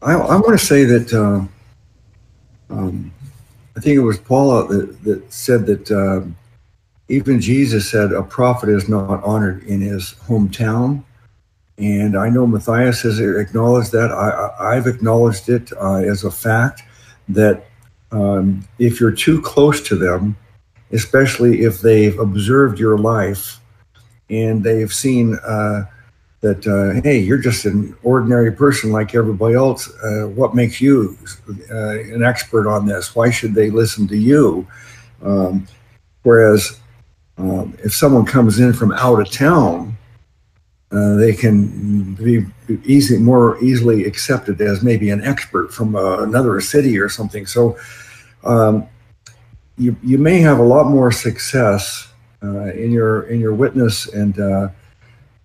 I, I want to say that uh, um, I think it was Paula that, that said that um, even Jesus said a prophet is not honored in his hometown. And I know Matthias has acknowledged that. I, have acknowledged it uh, as a fact that um, if you're too close to them, especially if they've observed your life and they've seen uh, that uh, hey, you're just an ordinary person like everybody else. Uh, what makes you uh, an expert on this? Why should they listen to you? Um, whereas um, if someone comes in from out of town, uh, they can be easy, more easily accepted as maybe an expert from uh, another city or something. So um, you you may have a lot more success uh, in your in your witness and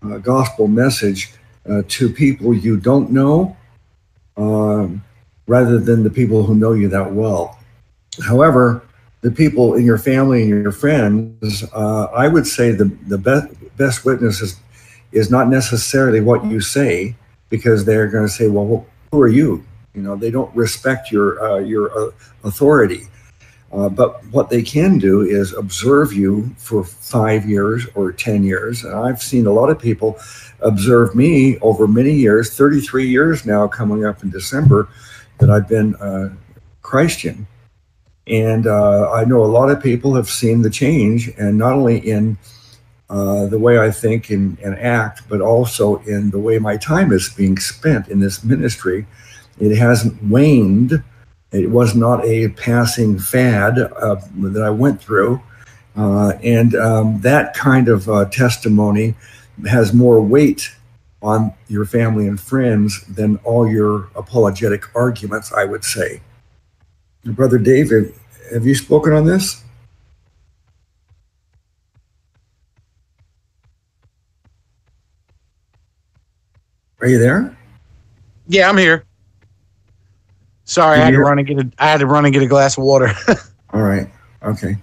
uh, gospel message uh, to people you don't know um, rather than the people who know you that well. However, the people in your family and your friends, uh, I would say the, the best, best witness is, is not necessarily what you say because they're going to say, well, who are you? You know, they don't respect your, uh, your uh, authority. Uh, but what they can do is observe you for five years or 10 years. And I've seen a lot of people observe me over many years, 33 years now coming up in December, that I've been uh, Christian. And uh, I know a lot of people have seen the change, and not only in uh, the way I think and, and act, but also in the way my time is being spent in this ministry. It hasn't waned it was not a passing fad uh, that I went through. Uh, and um, that kind of uh, testimony has more weight on your family and friends than all your apologetic arguments, I would say. Brother David, have you spoken on this? Are you there? Yeah, I'm here. Sorry, I had to run and get a. I had to run and get a glass of water. <laughs> All right. Okay.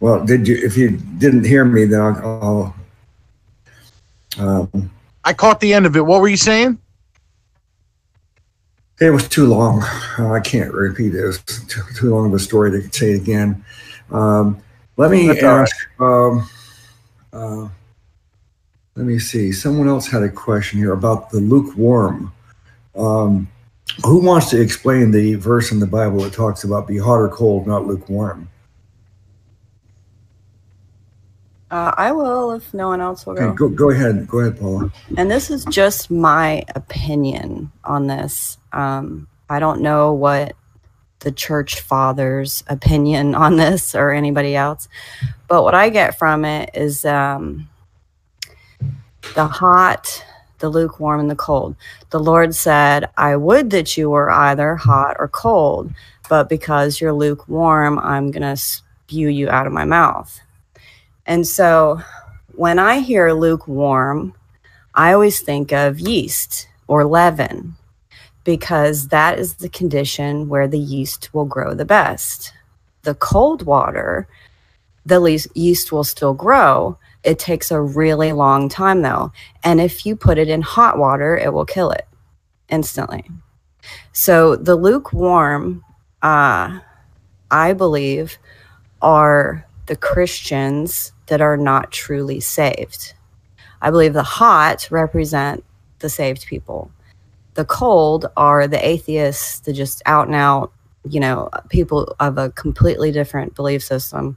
Well, did you? If you didn't hear me, then I'll. I'll um, I caught the end of it. What were you saying? it was too long. Uh, I can't repeat it. It was too, too long of a story to say it again. Um, let me That's all right. ask. Um, uh, let me see. Someone else had a question here about the lukewarm. Um, who wants to explain the verse in the Bible that talks about be hot or cold, not lukewarm? Uh, I will if no one else will go. Okay, go, go ahead. Go ahead, Paula. And this is just my opinion on this. Um, I don't know what the church fathers' opinion <laughs> on this or anybody else, but what I get from it is um, the hot, the lukewarm, and the cold. The Lord said, I would that you were either hot or cold, but because you're lukewarm, I'm going to spew you out of my mouth. And so when I hear lukewarm, I always think of yeast or leaven because that is the condition where the yeast will grow the best. The cold water, the least yeast will still grow. It takes a really long time though. And if you put it in hot water, it will kill it instantly. So the lukewarm, uh, I believe, are the Christians that are not truly saved. I believe the hot represent the saved people. The cold are the atheists, the just out and out, you know, people of a completely different belief system.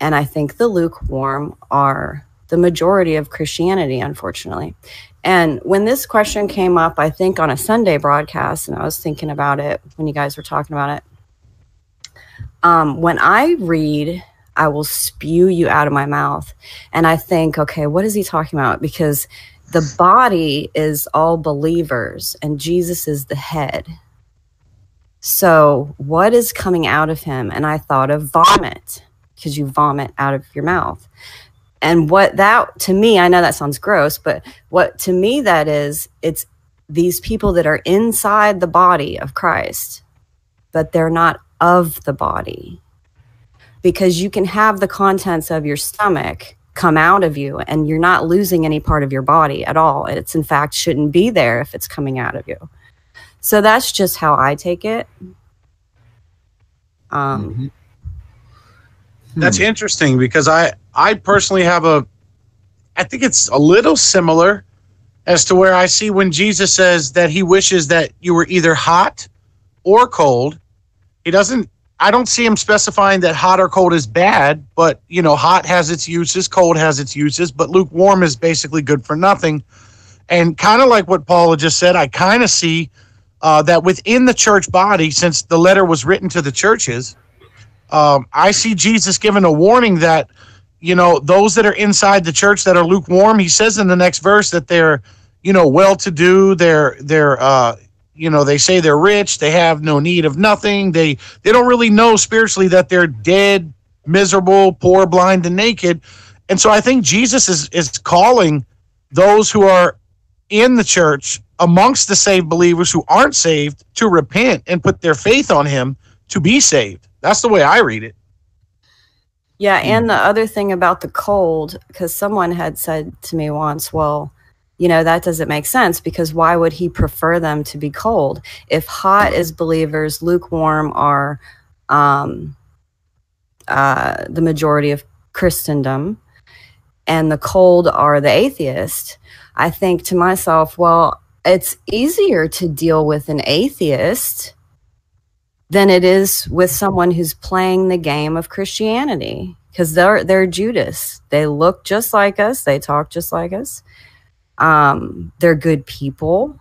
And I think the lukewarm are the majority of Christianity, unfortunately. And when this question came up, I think on a Sunday broadcast, and I was thinking about it when you guys were talking about it. Um, when I read, I will spew you out of my mouth. And I think, okay, what is he talking about? Because the body is all believers and Jesus is the head. So, what is coming out of him? And I thought of vomit because you vomit out of your mouth. And what that to me, I know that sounds gross, but what to me that is, it's these people that are inside the body of Christ, but they're not of the body. Because you can have the contents of your stomach come out of you and you're not losing any part of your body at all. It's in fact shouldn't be there if it's coming out of you. So that's just how I take it. Um, That's interesting because I I personally have a I think it's a little similar as to where I see when Jesus says that he wishes that you were either hot or cold. He doesn't I don't see him specifying that hot or cold is bad, but you know, hot has its uses, cold has its uses, but lukewarm is basically good for nothing. And kind of like what Paula just said, I kind of see uh, that within the church body, since the letter was written to the churches, um, I see Jesus giving a warning that, you know, those that are inside the church that are lukewarm, he says in the next verse that they're, you know, well to do, they're, they're, uh, you know, they say they're rich, they have no need of nothing. They, they don't really know spiritually that they're dead, miserable, poor, blind, and naked. And so I think Jesus is, is calling those who are in the church amongst the saved believers who aren't saved to repent and put their faith on him to be saved. That's the way I read it. Yeah, and the other thing about the cold, because someone had said to me once, well, you know, that doesn't make sense because why would he prefer them to be cold? If hot is believers, lukewarm are um, uh, the majority of Christendom, and the cold are the atheist, I think to myself, well, it's easier to deal with an atheist than it is with someone who's playing the game of Christianity because they're they're Judas. They look just like us. They talk just like us. Um, they're good people.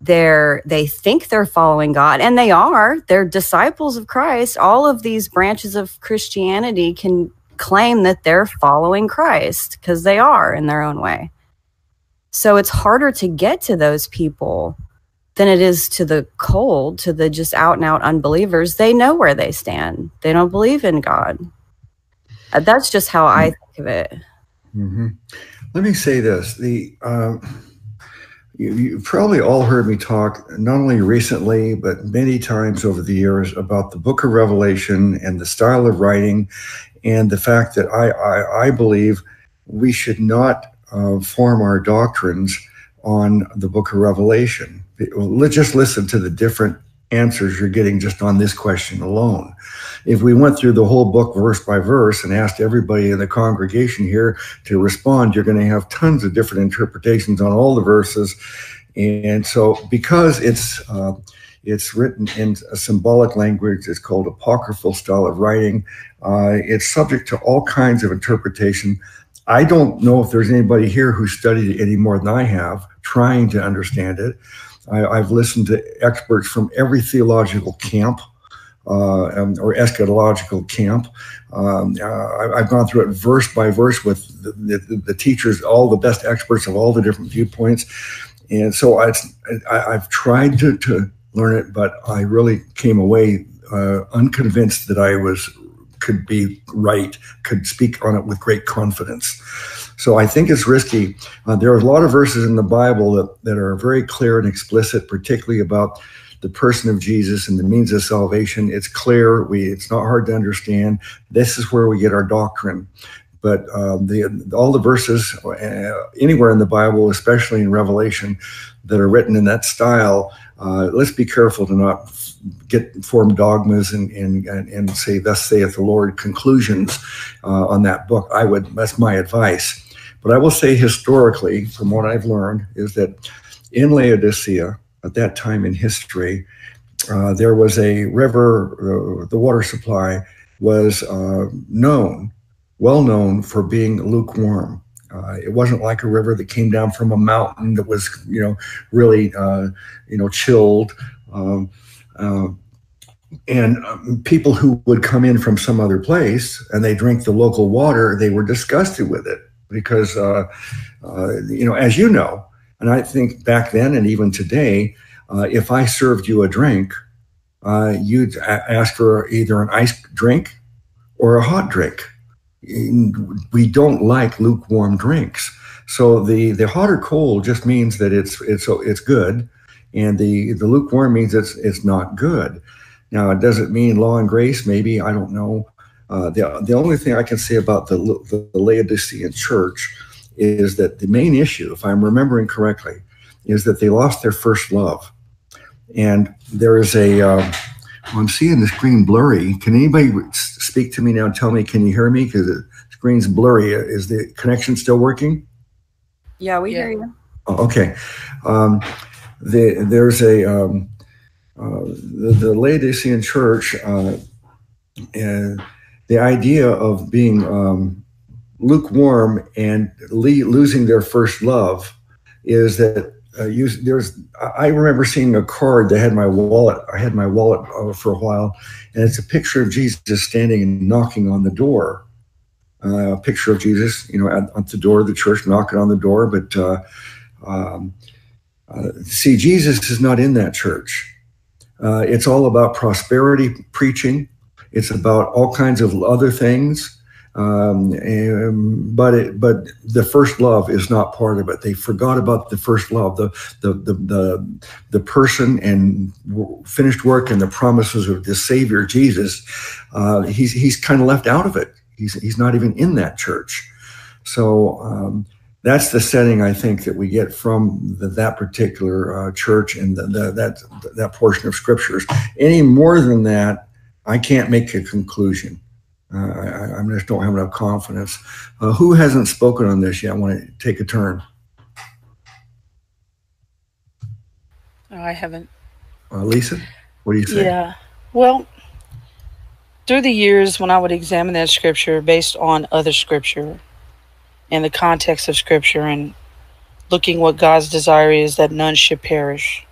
They're they think they're following God, and they are. They're disciples of Christ. All of these branches of Christianity can claim that they're following Christ because they are in their own way. So it's harder to get to those people than it is to the cold, to the just out and out unbelievers. They know where they stand. They don't believe in God. Uh, that's just how I think of it. hmm Let me say this: the uh, you, you've probably all heard me talk, not only recently, but many times over the years, about the book of Revelation and the style of writing, and the fact that I, I, I believe we should not uh, form our doctrines on the book of Revelation. Let's just listen to the different answers you're getting just on this question alone. If we went through the whole book verse by verse and asked everybody in the congregation here to respond, you're going to have tons of different interpretations on all the verses. And so, because it's uh, it's written in a symbolic language, it's called apocryphal style of writing. Uh, it's subject to all kinds of interpretation. I don't know if there's anybody here who studied it any more than I have, trying to understand it. I, have listened to experts from every theological camp uh, um, or eschatological camp. Um, uh, I've gone through it verse by verse with the, the, the, teachers, all the best experts of all the different viewpoints. And so I, have tried to, to, learn it, but I really came away uh, unconvinced that I was could be right, could speak on it with great confidence. So I think it's risky. Uh, there are a lot of verses in the Bible that, that are very clear and explicit, particularly about the person of Jesus and the means of salvation. It's clear. We it's not hard to understand. This is where we get our doctrine. But um, the all the verses uh, anywhere in the Bible, especially in Revelation, that are written in that style, uh, let's be careful to not get form dogmas and, and, and say, thus saith the Lord conclusions uh, on that book. I would, that's my advice. But I will say historically, from what I've learned, is that in Laodicea, at that time in history, uh, there was a river, uh, the water supply was uh, known, well known for being lukewarm. Uh, it wasn't like a river that came down from a mountain that was, you know, really, uh, you know, chilled. Um, uh, and um, people who would come in from some other place and they drink the local water, they were disgusted with it because, uh, uh, you know, as you know, and I think back then and even today, uh, if I served you a drink, uh, you'd a- ask for either an ice drink or a hot drink. We don't like lukewarm drinks. So the, the hot or cold just means that it's it's it's good, and the the lukewarm means it's it's not good. Now, it doesn't mean law and grace. Maybe I don't know. Uh, the the only thing I can say about the, the, the Laodicean church is that the main issue, if I'm remembering correctly, is that they lost their first love. And there is a. am um, seeing the screen blurry. Can anybody speak to me now? Tell me, can you hear me? Because the screen's blurry. Is the connection still working? Yeah, we yeah. hear you. Oh, okay. Um, the, there's a um, uh, the, the Laodicean church uh, and the idea of being um, lukewarm and le- losing their first love is that uh, you, there's I remember seeing a card that had my wallet. I had my wallet uh, for a while, and it's a picture of Jesus standing and knocking on the door. Uh, a picture of Jesus, you know, at, at, the door of the church, knocking on the door. But uh, um, uh, see, Jesus is not in that church. Uh, it's all about prosperity preaching. It's about all kinds of other things. Um, and, but it, but the first love is not part of it. They forgot about the first love, the the the the, the person and finished work and the promises of the Savior Jesus. Uh, he's he's kind of left out of it. He's he's not even in that church. So um, that's the setting I think that we get from the, that particular uh, church and the, the, that that portion of scriptures. Any more than that, I can't make a conclusion. Uh, I, I, just don't have enough confidence. Uh, who hasn't spoken on this yet? I want to take a turn. Oh, I haven't. Uh, Lisa, what do you say? Yeah. Well, through the years, when I would examine that scripture based on other scripture, in the context of Scripture and looking what God's desire is that none should perish.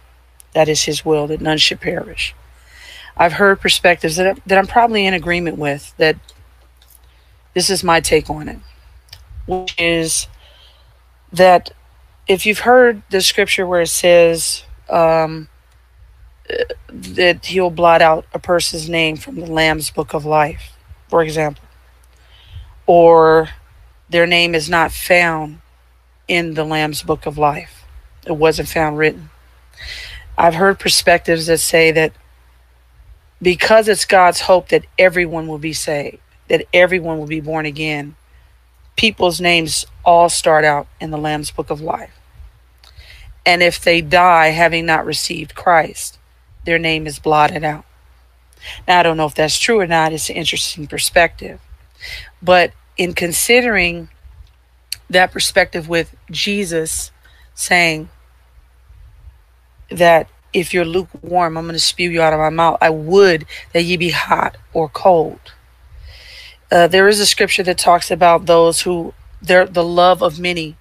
That is His will, that none should perish. I've heard perspectives that, that I'm probably in agreement with, that this is my take on it, which is that if you've heard the scripture where it says um, that he'll blot out a person's name from the Lamb's book of life, for example, or their name is not found in the Lamb's book of life. it wasn't found written. I've heard perspectives that say that because it's God's hope that everyone will be saved, that everyone will be born again, people's names all start out in the Lamb's Book of Life. And if they die having not received Christ, their name is blotted out. Now, I don't know if that's true or not. It's an interesting perspective. But in considering that perspective with Jesus saying that if you're lukewarm, I'm going to spew you out of my mouth. I would that ye be hot or cold. Uh, there is a scripture that talks about those who their the love of many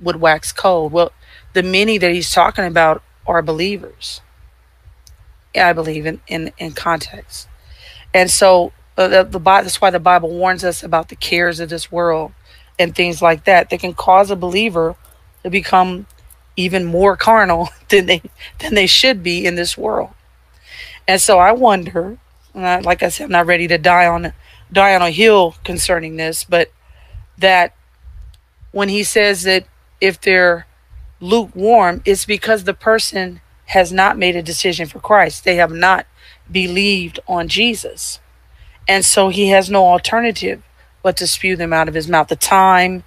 would wax cold. Well, the many that he's talking about are believers. I believe in in, in context, and so uh, the, the that's why the Bible warns us about the cares of this world and things like that that can cause a believer to become even more carnal <laughs> than they than they should be in this world. And so I wonder, I, like I said, I'm not ready to die on die on a hill concerning this, but that when he says that if they're lukewarm, it's because the person has not made a decision for Christ. They have not believed on Jesus. And so he has no alternative but to spew them out of his mouth. The time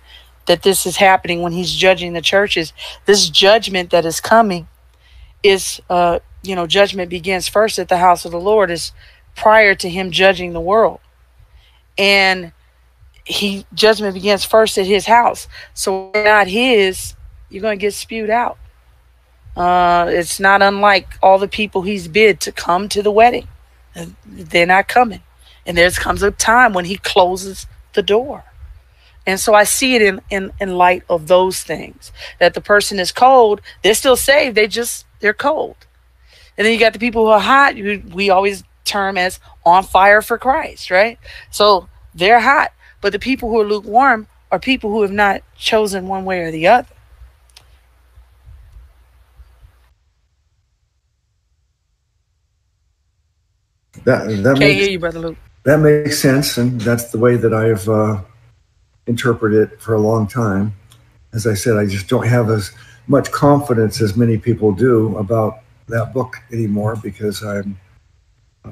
that this is happening when he's judging the churches, this judgment that is coming is, uh, you know, judgment begins first at the house of the Lord, is prior to him judging the world. And he judgment begins first at his house. So not his, you're going to get spewed out. Uh, it's not unlike all the people he's bid to come to the wedding. They're not coming. And there comes a time when he closes the door. And so I see it in, in, in light of those things that the person is cold, they're still saved, they just, they're cold. And then you got the people who are hot, we always term as on fire for Christ, right? So they're hot. But the people who are lukewarm are people who have not chosen one way or the other. That that Can't makes, hear you, brother Luke. that makes sense, and that's the way that I've uh, interpreted it for a long time. As I said, I just don't have as much confidence as many people do about that book anymore because I'm. Uh,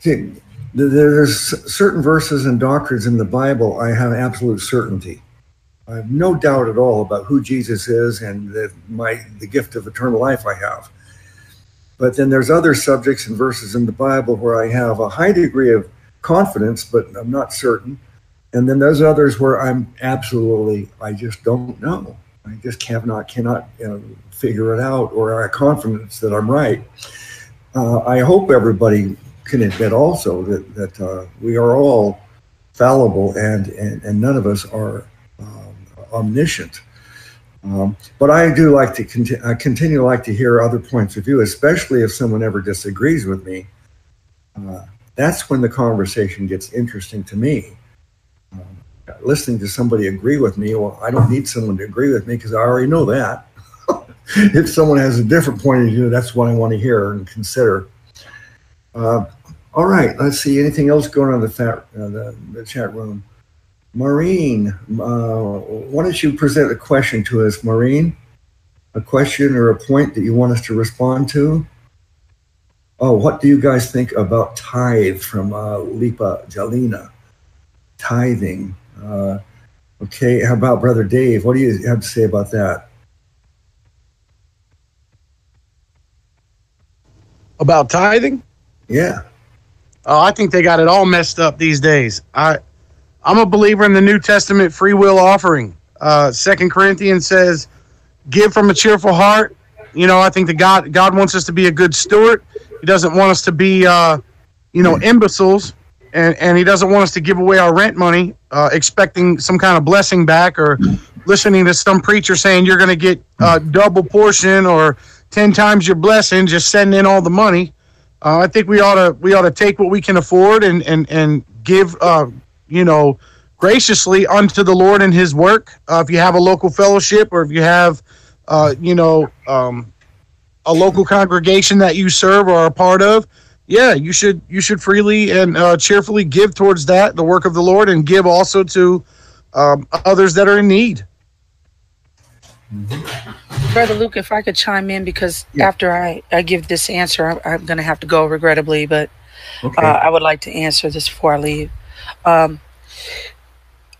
see, there's certain verses and doctrines in the Bible I have absolute certainty. I have no doubt at all about who Jesus is and the, my the gift of eternal life I have. But then there's other subjects and verses in the Bible where I have a high degree of confidence, but I'm not certain. And then there's others where I'm absolutely, I just don't know. I just cannot cannot you know, figure it out, or have confidence that I'm right. Uh, I hope everybody can admit also that that uh, we are all fallible, and and, and none of us are um, omniscient. Um, but I do like to conti- I continue like to hear other points of view, especially if someone ever disagrees with me. Uh, that's when the conversation gets interesting to me. Listening to somebody agree with me, well, I don't need someone to agree with me because I already know that. <laughs> if someone has a different point of view, that's what I want to hear and consider. Uh, all right, let's see. Anything else going on in the, fat, uh, the, the chat room? Maureen, uh, why don't you present a question to us, Maureen? A question or a point that you want us to respond to? Oh, what do you guys think about tithe from uh, Lipa Jalina? Tithing. Uh, okay, how about Brother Dave? What do you have to say about that? About tithing? Yeah. Oh, I think they got it all messed up these days. I, I'm a believer in the New Testament free will offering. Uh, Second Corinthians says, "Give from a cheerful heart." You know, I think that God God wants us to be a good steward. He doesn't want us to be, uh, you know, imbeciles, and and He doesn't want us to give away our rent money, uh, expecting some kind of blessing back, or listening to some preacher saying you're going to get a double portion or ten times your blessing. Just send in all the money. Uh, I think we ought to we ought to take what we can afford and and and give uh, you know graciously unto the Lord and His work. Uh, if you have a local fellowship or if you have uh, you know um, a local congregation that you serve or are a part of, yeah, you should you should freely and uh, cheerfully give towards that the work of the Lord and give also to um, others that are in need. Brother Luke, if I could chime in because Yeah. after I, I give this answer, I'm, I'm going to have to go regrettably, but Okay. uh, I would like to answer this before I leave. Um,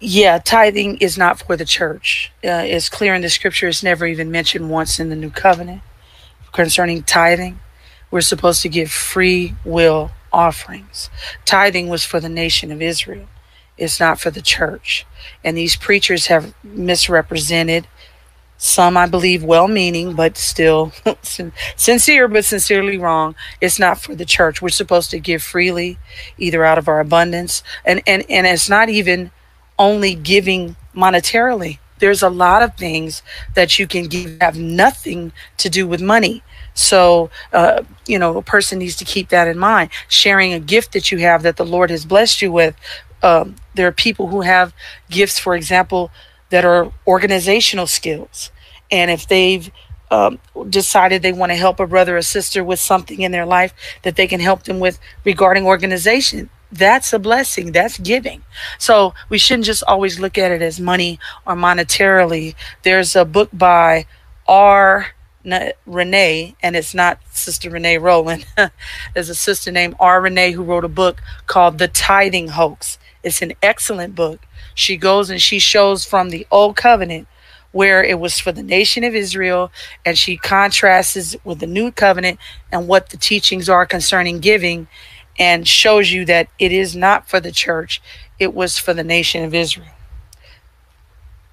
yeah, tithing is not for the church. Uh, it's clear in the scripture. It's never even mentioned once in the new covenant concerning tithing. We're supposed to give free will offerings. Tithing was for the nation of Israel. It's not for the church. And these preachers have misrepresented some, I believe, well meaning, but still <laughs> sincere, but sincerely wrong. It's not for the church. We're supposed to give freely, either out of our abundance. And, and, and it's not even only giving monetarily. There's a lot of things that you can give have nothing to do with money. So, uh, you know, a person needs to keep that in mind. Sharing a gift that you have that the Lord has blessed you with. Um, there are people who have gifts, for example, that are organizational skills. And if they've um, decided they want to help a brother or sister with something in their life that they can help them with regarding organization, that's a blessing. That's giving. So we shouldn't just always look at it as money or monetarily. There's a book by R. Renee, and it's not Sister Renee Rowland. <laughs> There's a sister named R. Renee who wrote a book called The Tithing Hoax. It's an excellent book. She goes and she shows from the Old Covenant where it was for the nation of Israel, and she contrasts with the New Covenant and what the teachings are concerning giving, and shows you that it is not for the church, it was for the nation of Israel.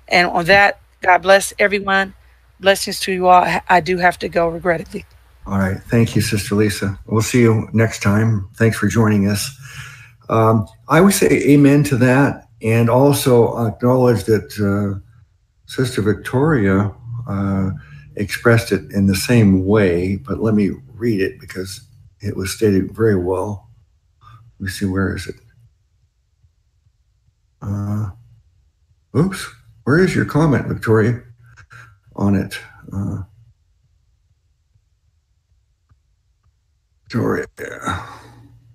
And on that, God bless everyone. Blessings to you all. I do have to go, regrettably. All right. Thank you, Sister Lisa. We'll see you next time. Thanks for joining us. Um, I would say amen to that and also acknowledge that uh, Sister Victoria uh, expressed it in the same way, but let me read it because it was stated very well. Let me see, where is it? Uh, oops, where is your comment, Victoria, on it? Uh, Victoria.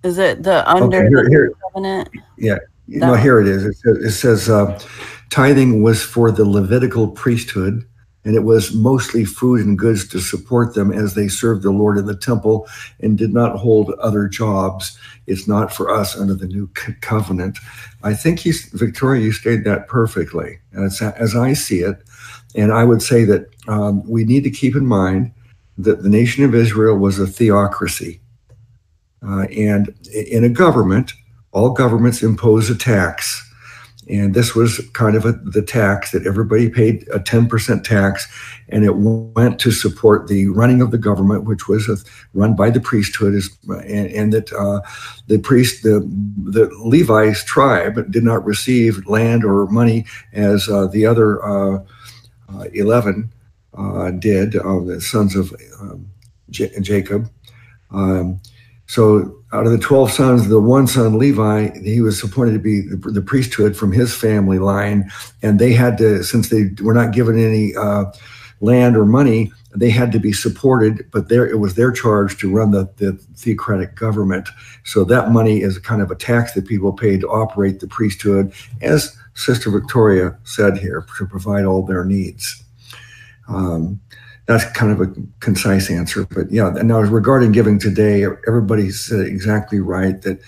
Is it the under Okay, here- here. covenant? No, That- here it is. It says, it says uh, tithing was for the Levitical priesthood, and it was mostly food and goods to support them as they served the Lord in the temple and did not hold other jobs. It's not for us under the new co- covenant. I think you, Victoria, you stated that perfectly, as, as I see it. And I would say that um, we need to keep in mind that the nation of Israel was a theocracy. Uh, and in a government, all governments impose a tax. And this was kind of a, the tax that everybody paid a 10% tax, and it went to support the running of the government, which was uh run by the priesthood, is, and, and that uh, the priest, the, the Levi's tribe, did not receive land or money as uh, the other uh, 11 uh, did, uh, the sons of um, J- Jacob. Um, so out of the 12 sons, the one son, Levi, he was appointed to be the, the priesthood from his family line. And they had to, since they were not given any uh, land or money, they had to be supported, but there it was their charge to run the, the theocratic government. So that money is kind of a tax that people paid to operate the priesthood, as Sister Victoria said here, to provide all their needs. Um, that's kind of a concise answer, but yeah. Now regarding giving today, everybody's exactly right that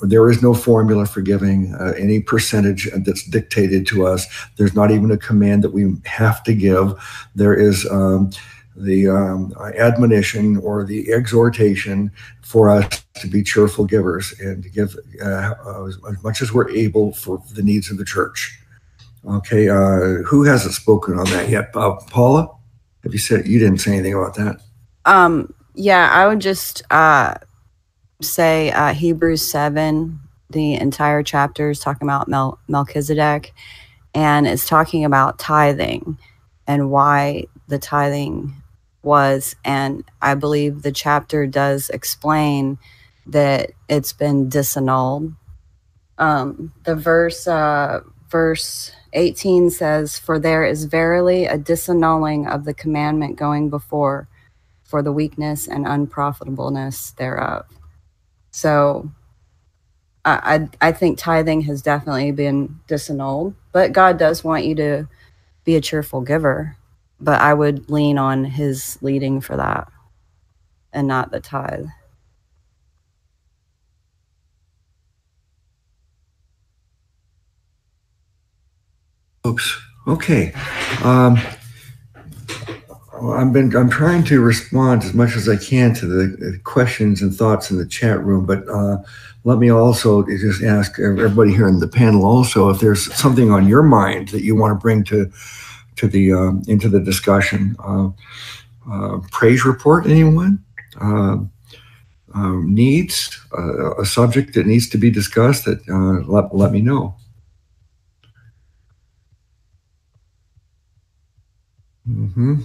there is no formula for giving uh, any percentage that's dictated to us. There's not even a command that we have to give. There is um, the um, admonition or the exhortation for us to be cheerful givers and to give uh, as much as we're able for the needs of the church. Okay, uh, who hasn't spoken on that yet? Uh, Paula? Have you said you didn't say anything about that? Um, yeah, I would just uh, say uh, Hebrews 7, the entire chapter is talking about Mel- Melchizedek, and it's talking about tithing and why the tithing was. And I believe the chapter does explain that it's been disannulled. Um, the verse, uh, verse 18 says, For there is verily a disannulling of the commandment going before for the weakness and unprofitableness thereof. So I, I, I think tithing has definitely been disannulled, but God does want you to be a cheerful giver. But I would lean on his leading for that and not the tithe. Oops. okay. Um, I've been I'm trying to respond as much as I can to the questions and thoughts in the chat room, but uh, let me also just ask everybody here in the panel also if there's something on your mind that you want to bring to to the um, into the discussion. Uh, uh, praise report, anyone? Um, um, needs uh, a subject that needs to be discussed that uh, let, let me know. Mm-hmm.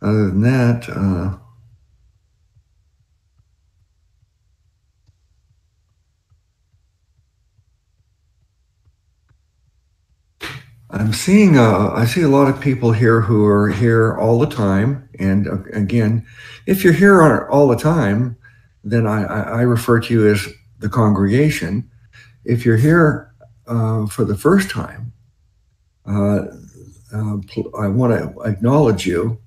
Other than that, I'm seeing, uh, I see a lot of people here who are here all the time. And uh, again, if you're here all the time, then I, I, refer to you as the congregation. If you're here uh, for the first time, uh, uh, I want to acknowledge you.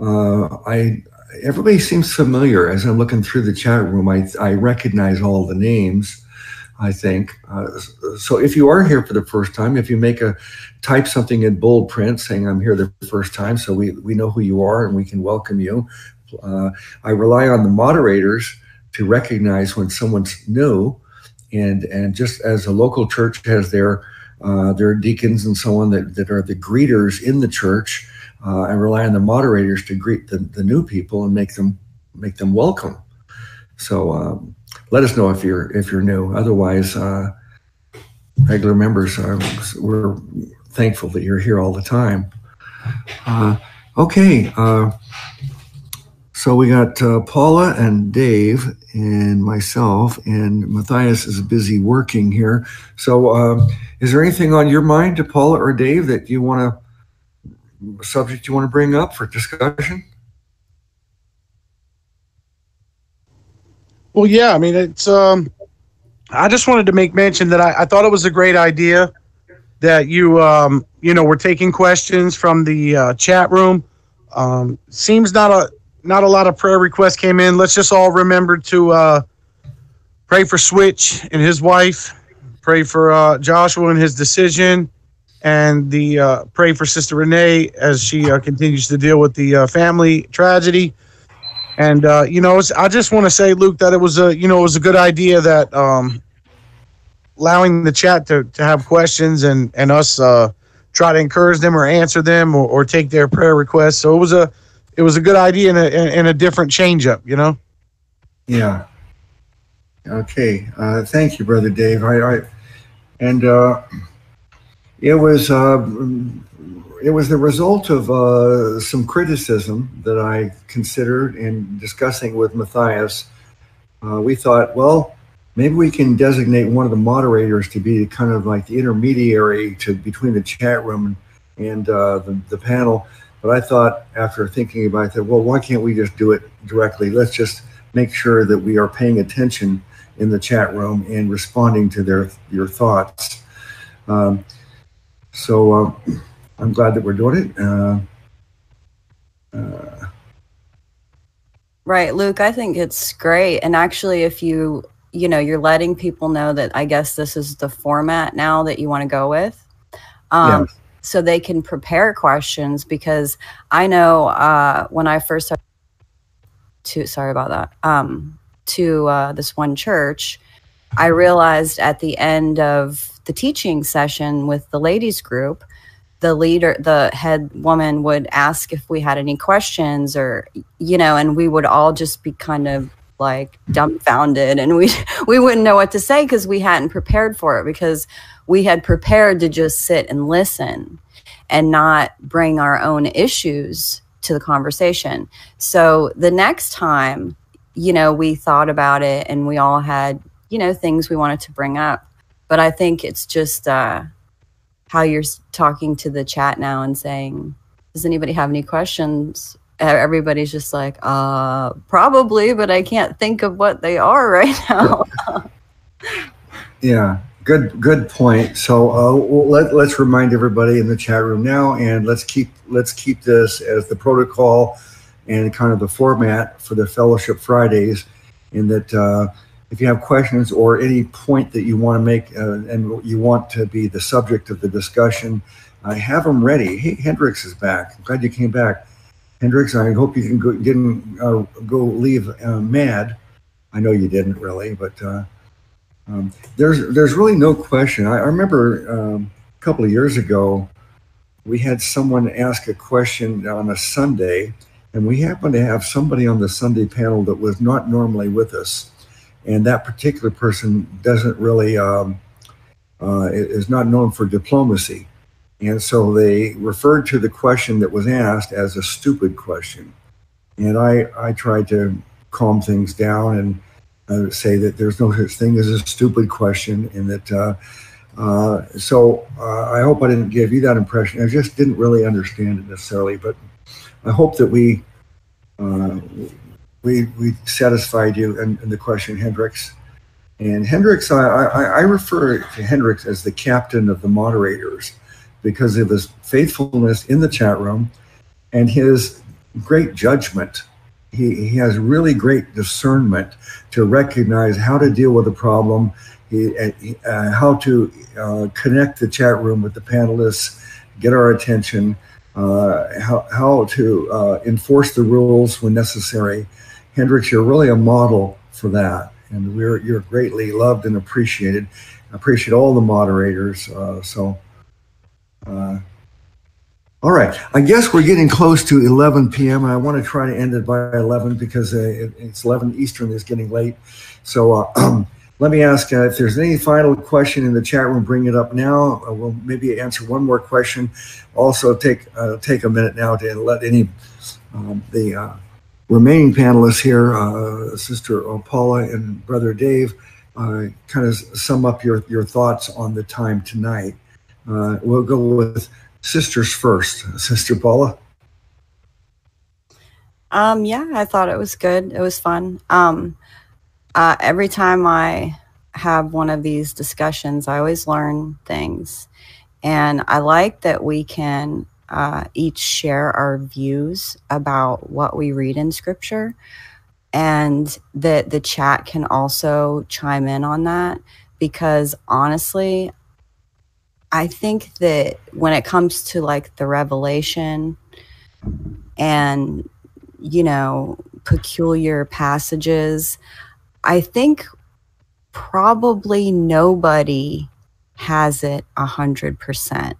I everybody seems familiar as I'm looking through the chat room. I I recognize all the names. I think uh, so. If you are here for the first time, if you make a type something in bold print saying I'm here the first time, so we we know who you are and we can welcome you. Uh, I rely on the moderators to recognize when someone's new, and and just as a local church has their uh, there are deacons and so on that, that are the greeters in the church. Uh, I rely on the moderators to greet the, the new people and make them make them welcome. So um, let us know if you're if you're new. Otherwise, uh, regular members are we're thankful that you're here all the time. Uh, okay, uh, so we got uh, Paula and Dave and myself, and Matthias is busy working here. So um, is there anything on your mind to Paula or Dave that you want to subject you want to bring up for discussion? Well, yeah, I mean, it's. Um, I just wanted to make mention that I, I thought it was a great idea that you, um, you know, we're taking questions from the uh, chat room. Um, seems not a not a lot of prayer requests came in. Let's just all remember to uh, pray for Switch and his wife Pray for uh, Joshua and his decision, and the uh, pray for Sister Renee as she uh, continues to deal with the uh, family tragedy. And uh, you know, I just want to say, Luke, that it was a you know it was a good idea that um, allowing the chat to, to have questions and and us uh, try to encourage them or answer them or, or take their prayer requests. So it was a it was a good idea and a, and a different change up, you know. Yeah. Okay. Uh, thank you, brother Dave. I, I and uh, it was uh, it was the result of uh, some criticism that I considered in discussing with Matthias. Uh, we thought, well, maybe we can designate one of the moderators to be kind of like the intermediary to between the chat room and, uh, the, the panel. But I thought, after thinking about that, well, why can't we just do it directly? Let's just make sure that we are paying attention in the chat room and responding to their your thoughts. Um, so uh, I'm glad that we're doing it. Uh, uh, right, Luke. I think it's great. And actually, if you you know you're letting people know that I guess this is the format now that you want to go with. Um, yes. So they can prepare questions because I know uh, when I first started to sorry about that. Um, to uh, this one church, I realized at the end of the teaching session with the ladies group, the leader, the head woman would ask if we had any questions or, you know, and we would all just be kind of like dumbfounded and we <laughs> we wouldn't know what to say because we hadn't prepared for it because we had prepared to just sit and listen and not bring our own issues to the conversation. So the next time you know, we thought about it and we all had, you know, things we wanted to bring up. But I think it's just uh, how you're talking to the chat now and saying, does anybody have any questions? Everybody's just like, uh, probably, but I can't think of what they are <laughs> right now. yeah. good good point. So uh, let let's remind everybody in the chat room now, and let's keep let's keep this as the protocol and kind of the format for the Fellowship Fridays. In that, uh, if you have questions or any point that you want to make uh, and you want to be the subject of the discussion, I have them ready. Hey, Hendrix is back. I'm glad you came back, Hendrix. I hope you didn't go, didn't uh, go leave uh, mad. I know you didn't really, but uh, um, there's there's really no question. I, I remember um, a couple of years ago, we had someone ask a question on a Sunday, and we happened to have somebody on the Sunday panel that was not normally with us, and that particular person doesn't really um, uh, is not known for diplomacy, and so they referred to the question that was asked as a stupid question, and I I tried to calm things down and uh, say that there's no such thing as a stupid question, and that. Uh, uh, so uh, I hope I didn't give you that impression. I just didn't really understand it necessarily, but I hope that we uh, we we satisfied you in, in, the question, Hendrix. And Hendrix, I, I, I refer to Hendrix as the captain of the moderators because of his faithfulness in the chat room and his great judgment he, he has really great discernment to recognize how to deal with a problem, he, uh, how to uh, connect the chat room with the panelists, get our attention, uh, how, how to uh, enforce the rules when necessary. Hendrix, you're really a model for that, and we're you're greatly loved and appreciated. I appreciate all the moderators. Uh, so. Uh, all right. I guess we're getting close to 11 p.m. I want to try to end it by 11 because uh, it, it's 11 Eastern It's getting late. So uh, <clears throat> let me ask uh, if there's any final question in the chat room, bring it up now. Uh, we'll maybe answer one more question. Also take take a minute now to let any um, the remaining panelists here, Sister Paula and Brother Dave, kind of sum up your, your thoughts on the time tonight. we'll go with sisters first. Sister Paula? Um, yeah, I thought it was good. It was fun. Um, uh, every time I have one of these discussions, I always learn things. And I like that we can uh, each share our views about what we read in scripture and that the chat can also chime in on that because honestly, I think that when it comes to like the revelation and, you know, peculiar passages, I think probably nobody has it a hundred percent.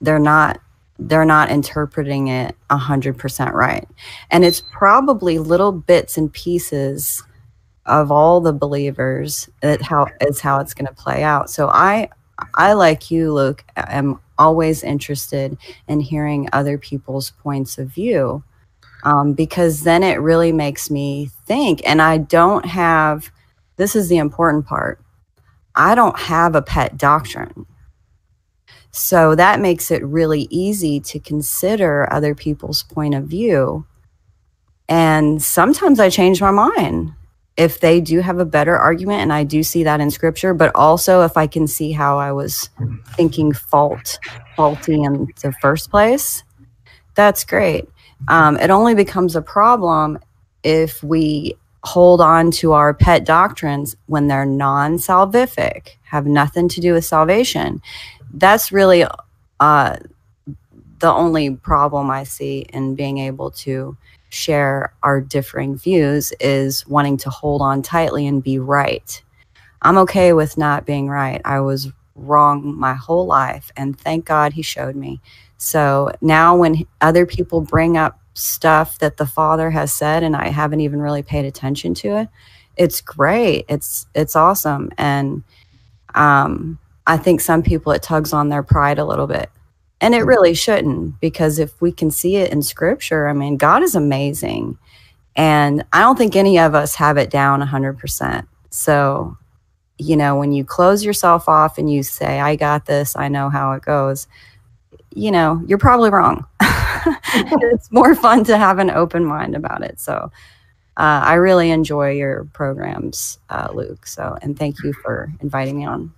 They're not they're not interpreting it a hundred percent right. And it's probably little bits and pieces of all the believers that how is how it's going to play out. So I I, like you, Luke, am always interested in hearing other people's points of view um, because then it really makes me think. And I don't have, this is the important part, I don't have a pet doctrine. So that makes it really easy to consider other people's point of view. And sometimes I change my mind if they do have a better argument, and I do see that in scripture, but also if I can see how I was thinking fault faulty in the first place, that's great. Um, it only becomes a problem if we hold on to our pet doctrines when they're non-salvific, have nothing to do with salvation. That's really uh, the only problem I see in being able to share our differing views is wanting to hold on tightly and be right. I'm okay with not being right. I was wrong my whole life, and thank God he showed me. So now, when other people bring up stuff that the Father has said, and I haven't even really paid attention to it, it's great. It's it's awesome, and um, I think some people it tugs on their pride a little bit. And it really shouldn't, because if we can see it in scripture, I mean, God is amazing. And I don't think any of us have it down 100%. So, you know, when you close yourself off and you say, I got this, I know how it goes, you know, you're probably wrong. <laughs> it's more fun to have an open mind about it. So, uh, I really enjoy your programs, uh, Luke. So, and thank you for inviting me on.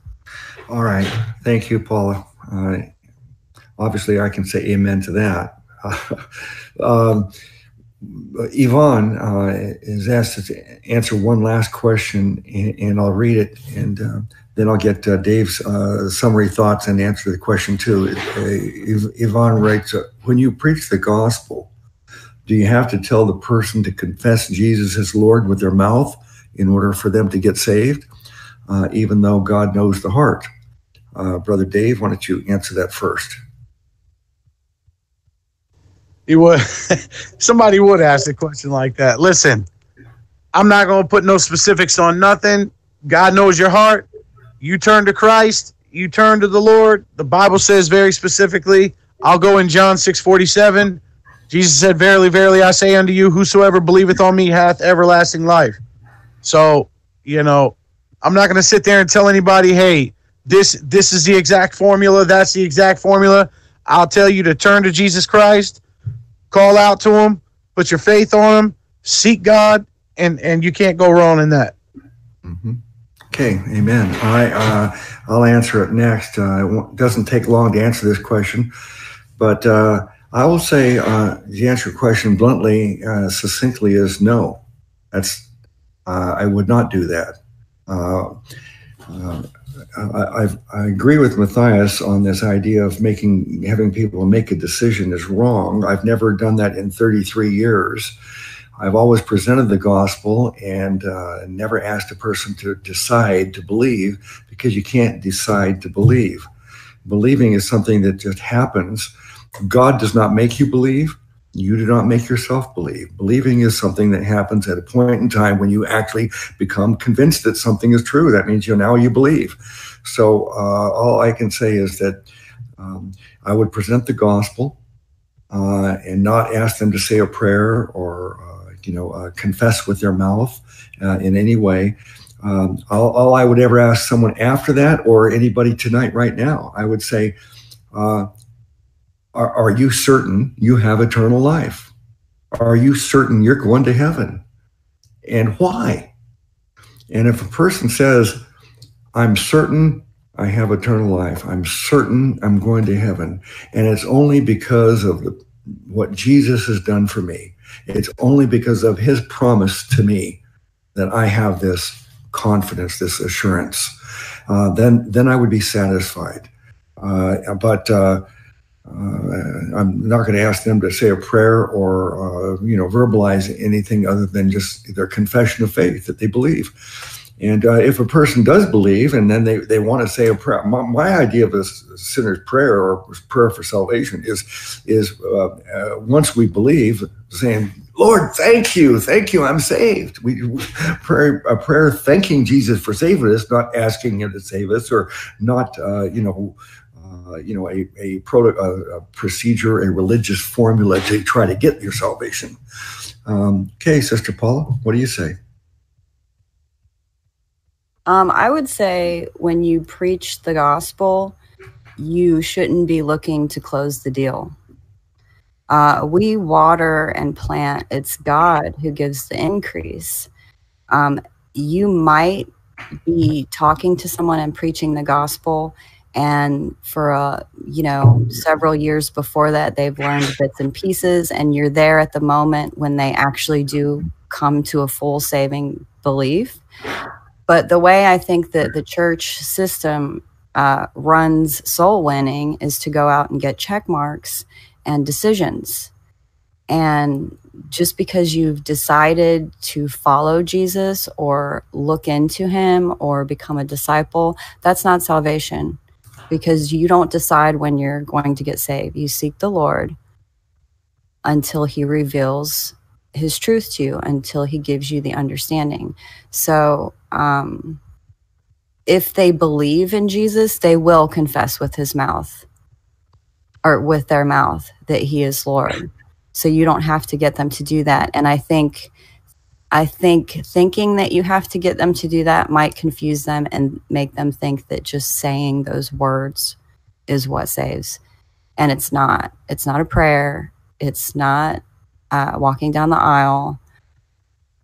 All right. Thank you, Paula. Uh, obviously, I can say amen to that. <laughs> um, Yvonne uh, is asked to answer one last question, and, and I'll read it, and uh, then I'll get uh, Dave's uh, summary thoughts and answer the question too. Uh, Yvonne writes, uh, "When you preach the gospel, do you have to tell the person to confess Jesus as Lord with their mouth in order for them to get saved, even though God knows the heart?" Uh, Brother Dave, why don't you answer that first? He would <laughs> somebody would ask a question like that. Listen, I'm not gonna put no specifics on nothing. God knows your heart. You turn to Christ, you turn to the Lord. The Bible says very specifically, I'll go in John 6 47. Jesus said, Verily, verily, I say unto you, whosoever believeth on me hath everlasting life. So, you know, I'm not gonna sit there and tell anybody, hey, this this is the exact formula, that's the exact formula. I'll tell you to turn to Jesus Christ call out to him, put your faith on him, seek God, and and you can't go wrong in that. Mm-hmm. Okay, amen. I uh, I'll answer it next. Uh, it doesn't take long to answer this question, but uh, I will say uh, the answer your question bluntly, uh, succinctly is no. That's uh, I would not do that. I, I, agree with Matthias on this idea of making having people make a decision is wrong. I've never done that in 33 years. I've always presented the gospel and uh, never asked a person to decide to believe because you can't decide to believe. Believing is something that just happens. God does not make you believe. You do not make yourself believe. Believing is something that happens at a point in time when you actually become convinced that something is true. That means you now you believe. So uh, all I can say is that um, I would present the gospel uh, and not ask them to say a prayer or uh, you know uh, confess with their mouth uh, in any way. Um, all, all, I would ever ask someone after that, or anybody tonight, right now, I would say, uh, are, are you certain you have eternal life? Are you certain you're going to heaven? And why? And if a person says, I'm certain I have eternal life, I'm certain I'm going to heaven, and it's only because of the, what Jesus has done for me, it's only because of his promise to me that I have this confidence, this assurance, uh, then, then I would be satisfied. Uh, but uh, uh, I'm not going to ask them to say a prayer or, uh, you know, verbalize anything other than just their confession of faith that they believe. And uh, if a person does believe and then they, they want to say a prayer, my, my idea of a sinner's prayer or prayer for salvation is, is uh, uh, once we believe, saying, Lord, thank you, thank you, I'm saved. We <laughs> prayer, a prayer thanking Jesus for saving us, not asking him to save us or not, uh, you know, uh, you know, a, a, proto, a, a, procedure, a religious formula to try to get your salvation. Um, okay, Sister Paula, what do you say? Um, I would say when you preach the gospel, you shouldn't be looking to close the deal. Uh, we water and plant, it's God who gives the increase. Um, you might be talking to someone and preaching the gospel and for uh, you know several years before that they've learned bits and pieces and you're there at the moment when they actually do come to a full saving belief. But the way i think that the church system uh, runs soul winning is to go out and get check marks and decisions. And just because you've decided to follow Jesus or look into him or become a disciple, that's not salvation because you don't decide when you're going to get saved. You seek the Lord until he reveals his truth to you, until he gives you the understanding. So, um, if they believe in Jesus, they will confess with his mouth or with their mouth that he is Lord. So you don't have to get them to do that. And I think I think thinking that you have to get them to do that might confuse them and make them think that just saying those words is what saves. And it's not. It's not a prayer. It's not uh, walking down the aisle.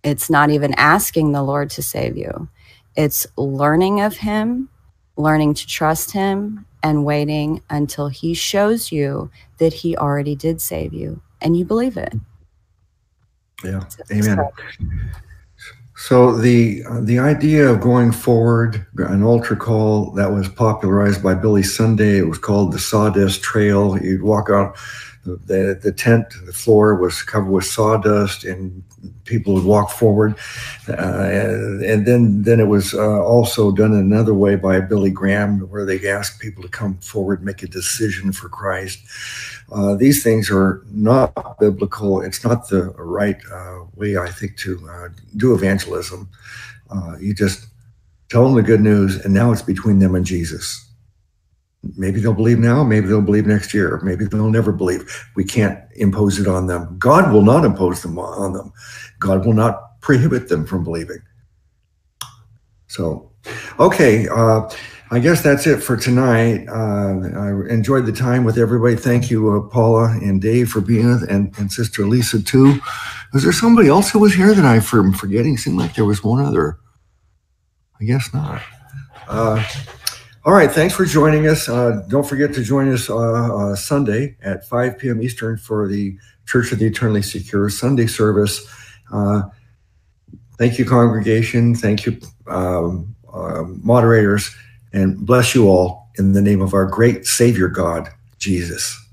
It's not even asking the Lord to save you. It's learning of Him learning to trust Him and waiting until He shows you that He already did save you and you believe it. Yeah. Amen. So the the idea of going forward, an altar call that was popularized by Billy Sunday. It was called the Sawdust Trail. You'd walk out the the tent, the floor was covered with sawdust, and people would walk forward. Uh, and, and, then then it was uh, also done another way by Billy Graham, where they asked people to come forward, make a decision for Christ. Uh, these things are not biblical. It's not the right uh, way, I think, to uh, do evangelism. Uh, you just tell them the good news, and now it's between them and Jesus maybe they'll believe now, maybe they'll believe next year, maybe they'll never believe. We can't impose it on them. God will not impose them on them. God will not prohibit them from believing. So, okay, uh, I guess that's it for tonight. Uh, I enjoyed the time with everybody. Thank you, uh, Paula and Dave, for being with, and, and Sister Lisa too. Was there somebody else who was here that I'm forgetting? Seemed like there was one other. I guess not. Uh, all right, thanks for joining us. Uh, don't forget to join us uh, uh, Sunday at 5 p.m. Eastern for the Church of the Eternally Secure Sunday service. Thank you, congregation. Thank you, um, moderators, and bless you all in the name of our great Savior God, Jesus.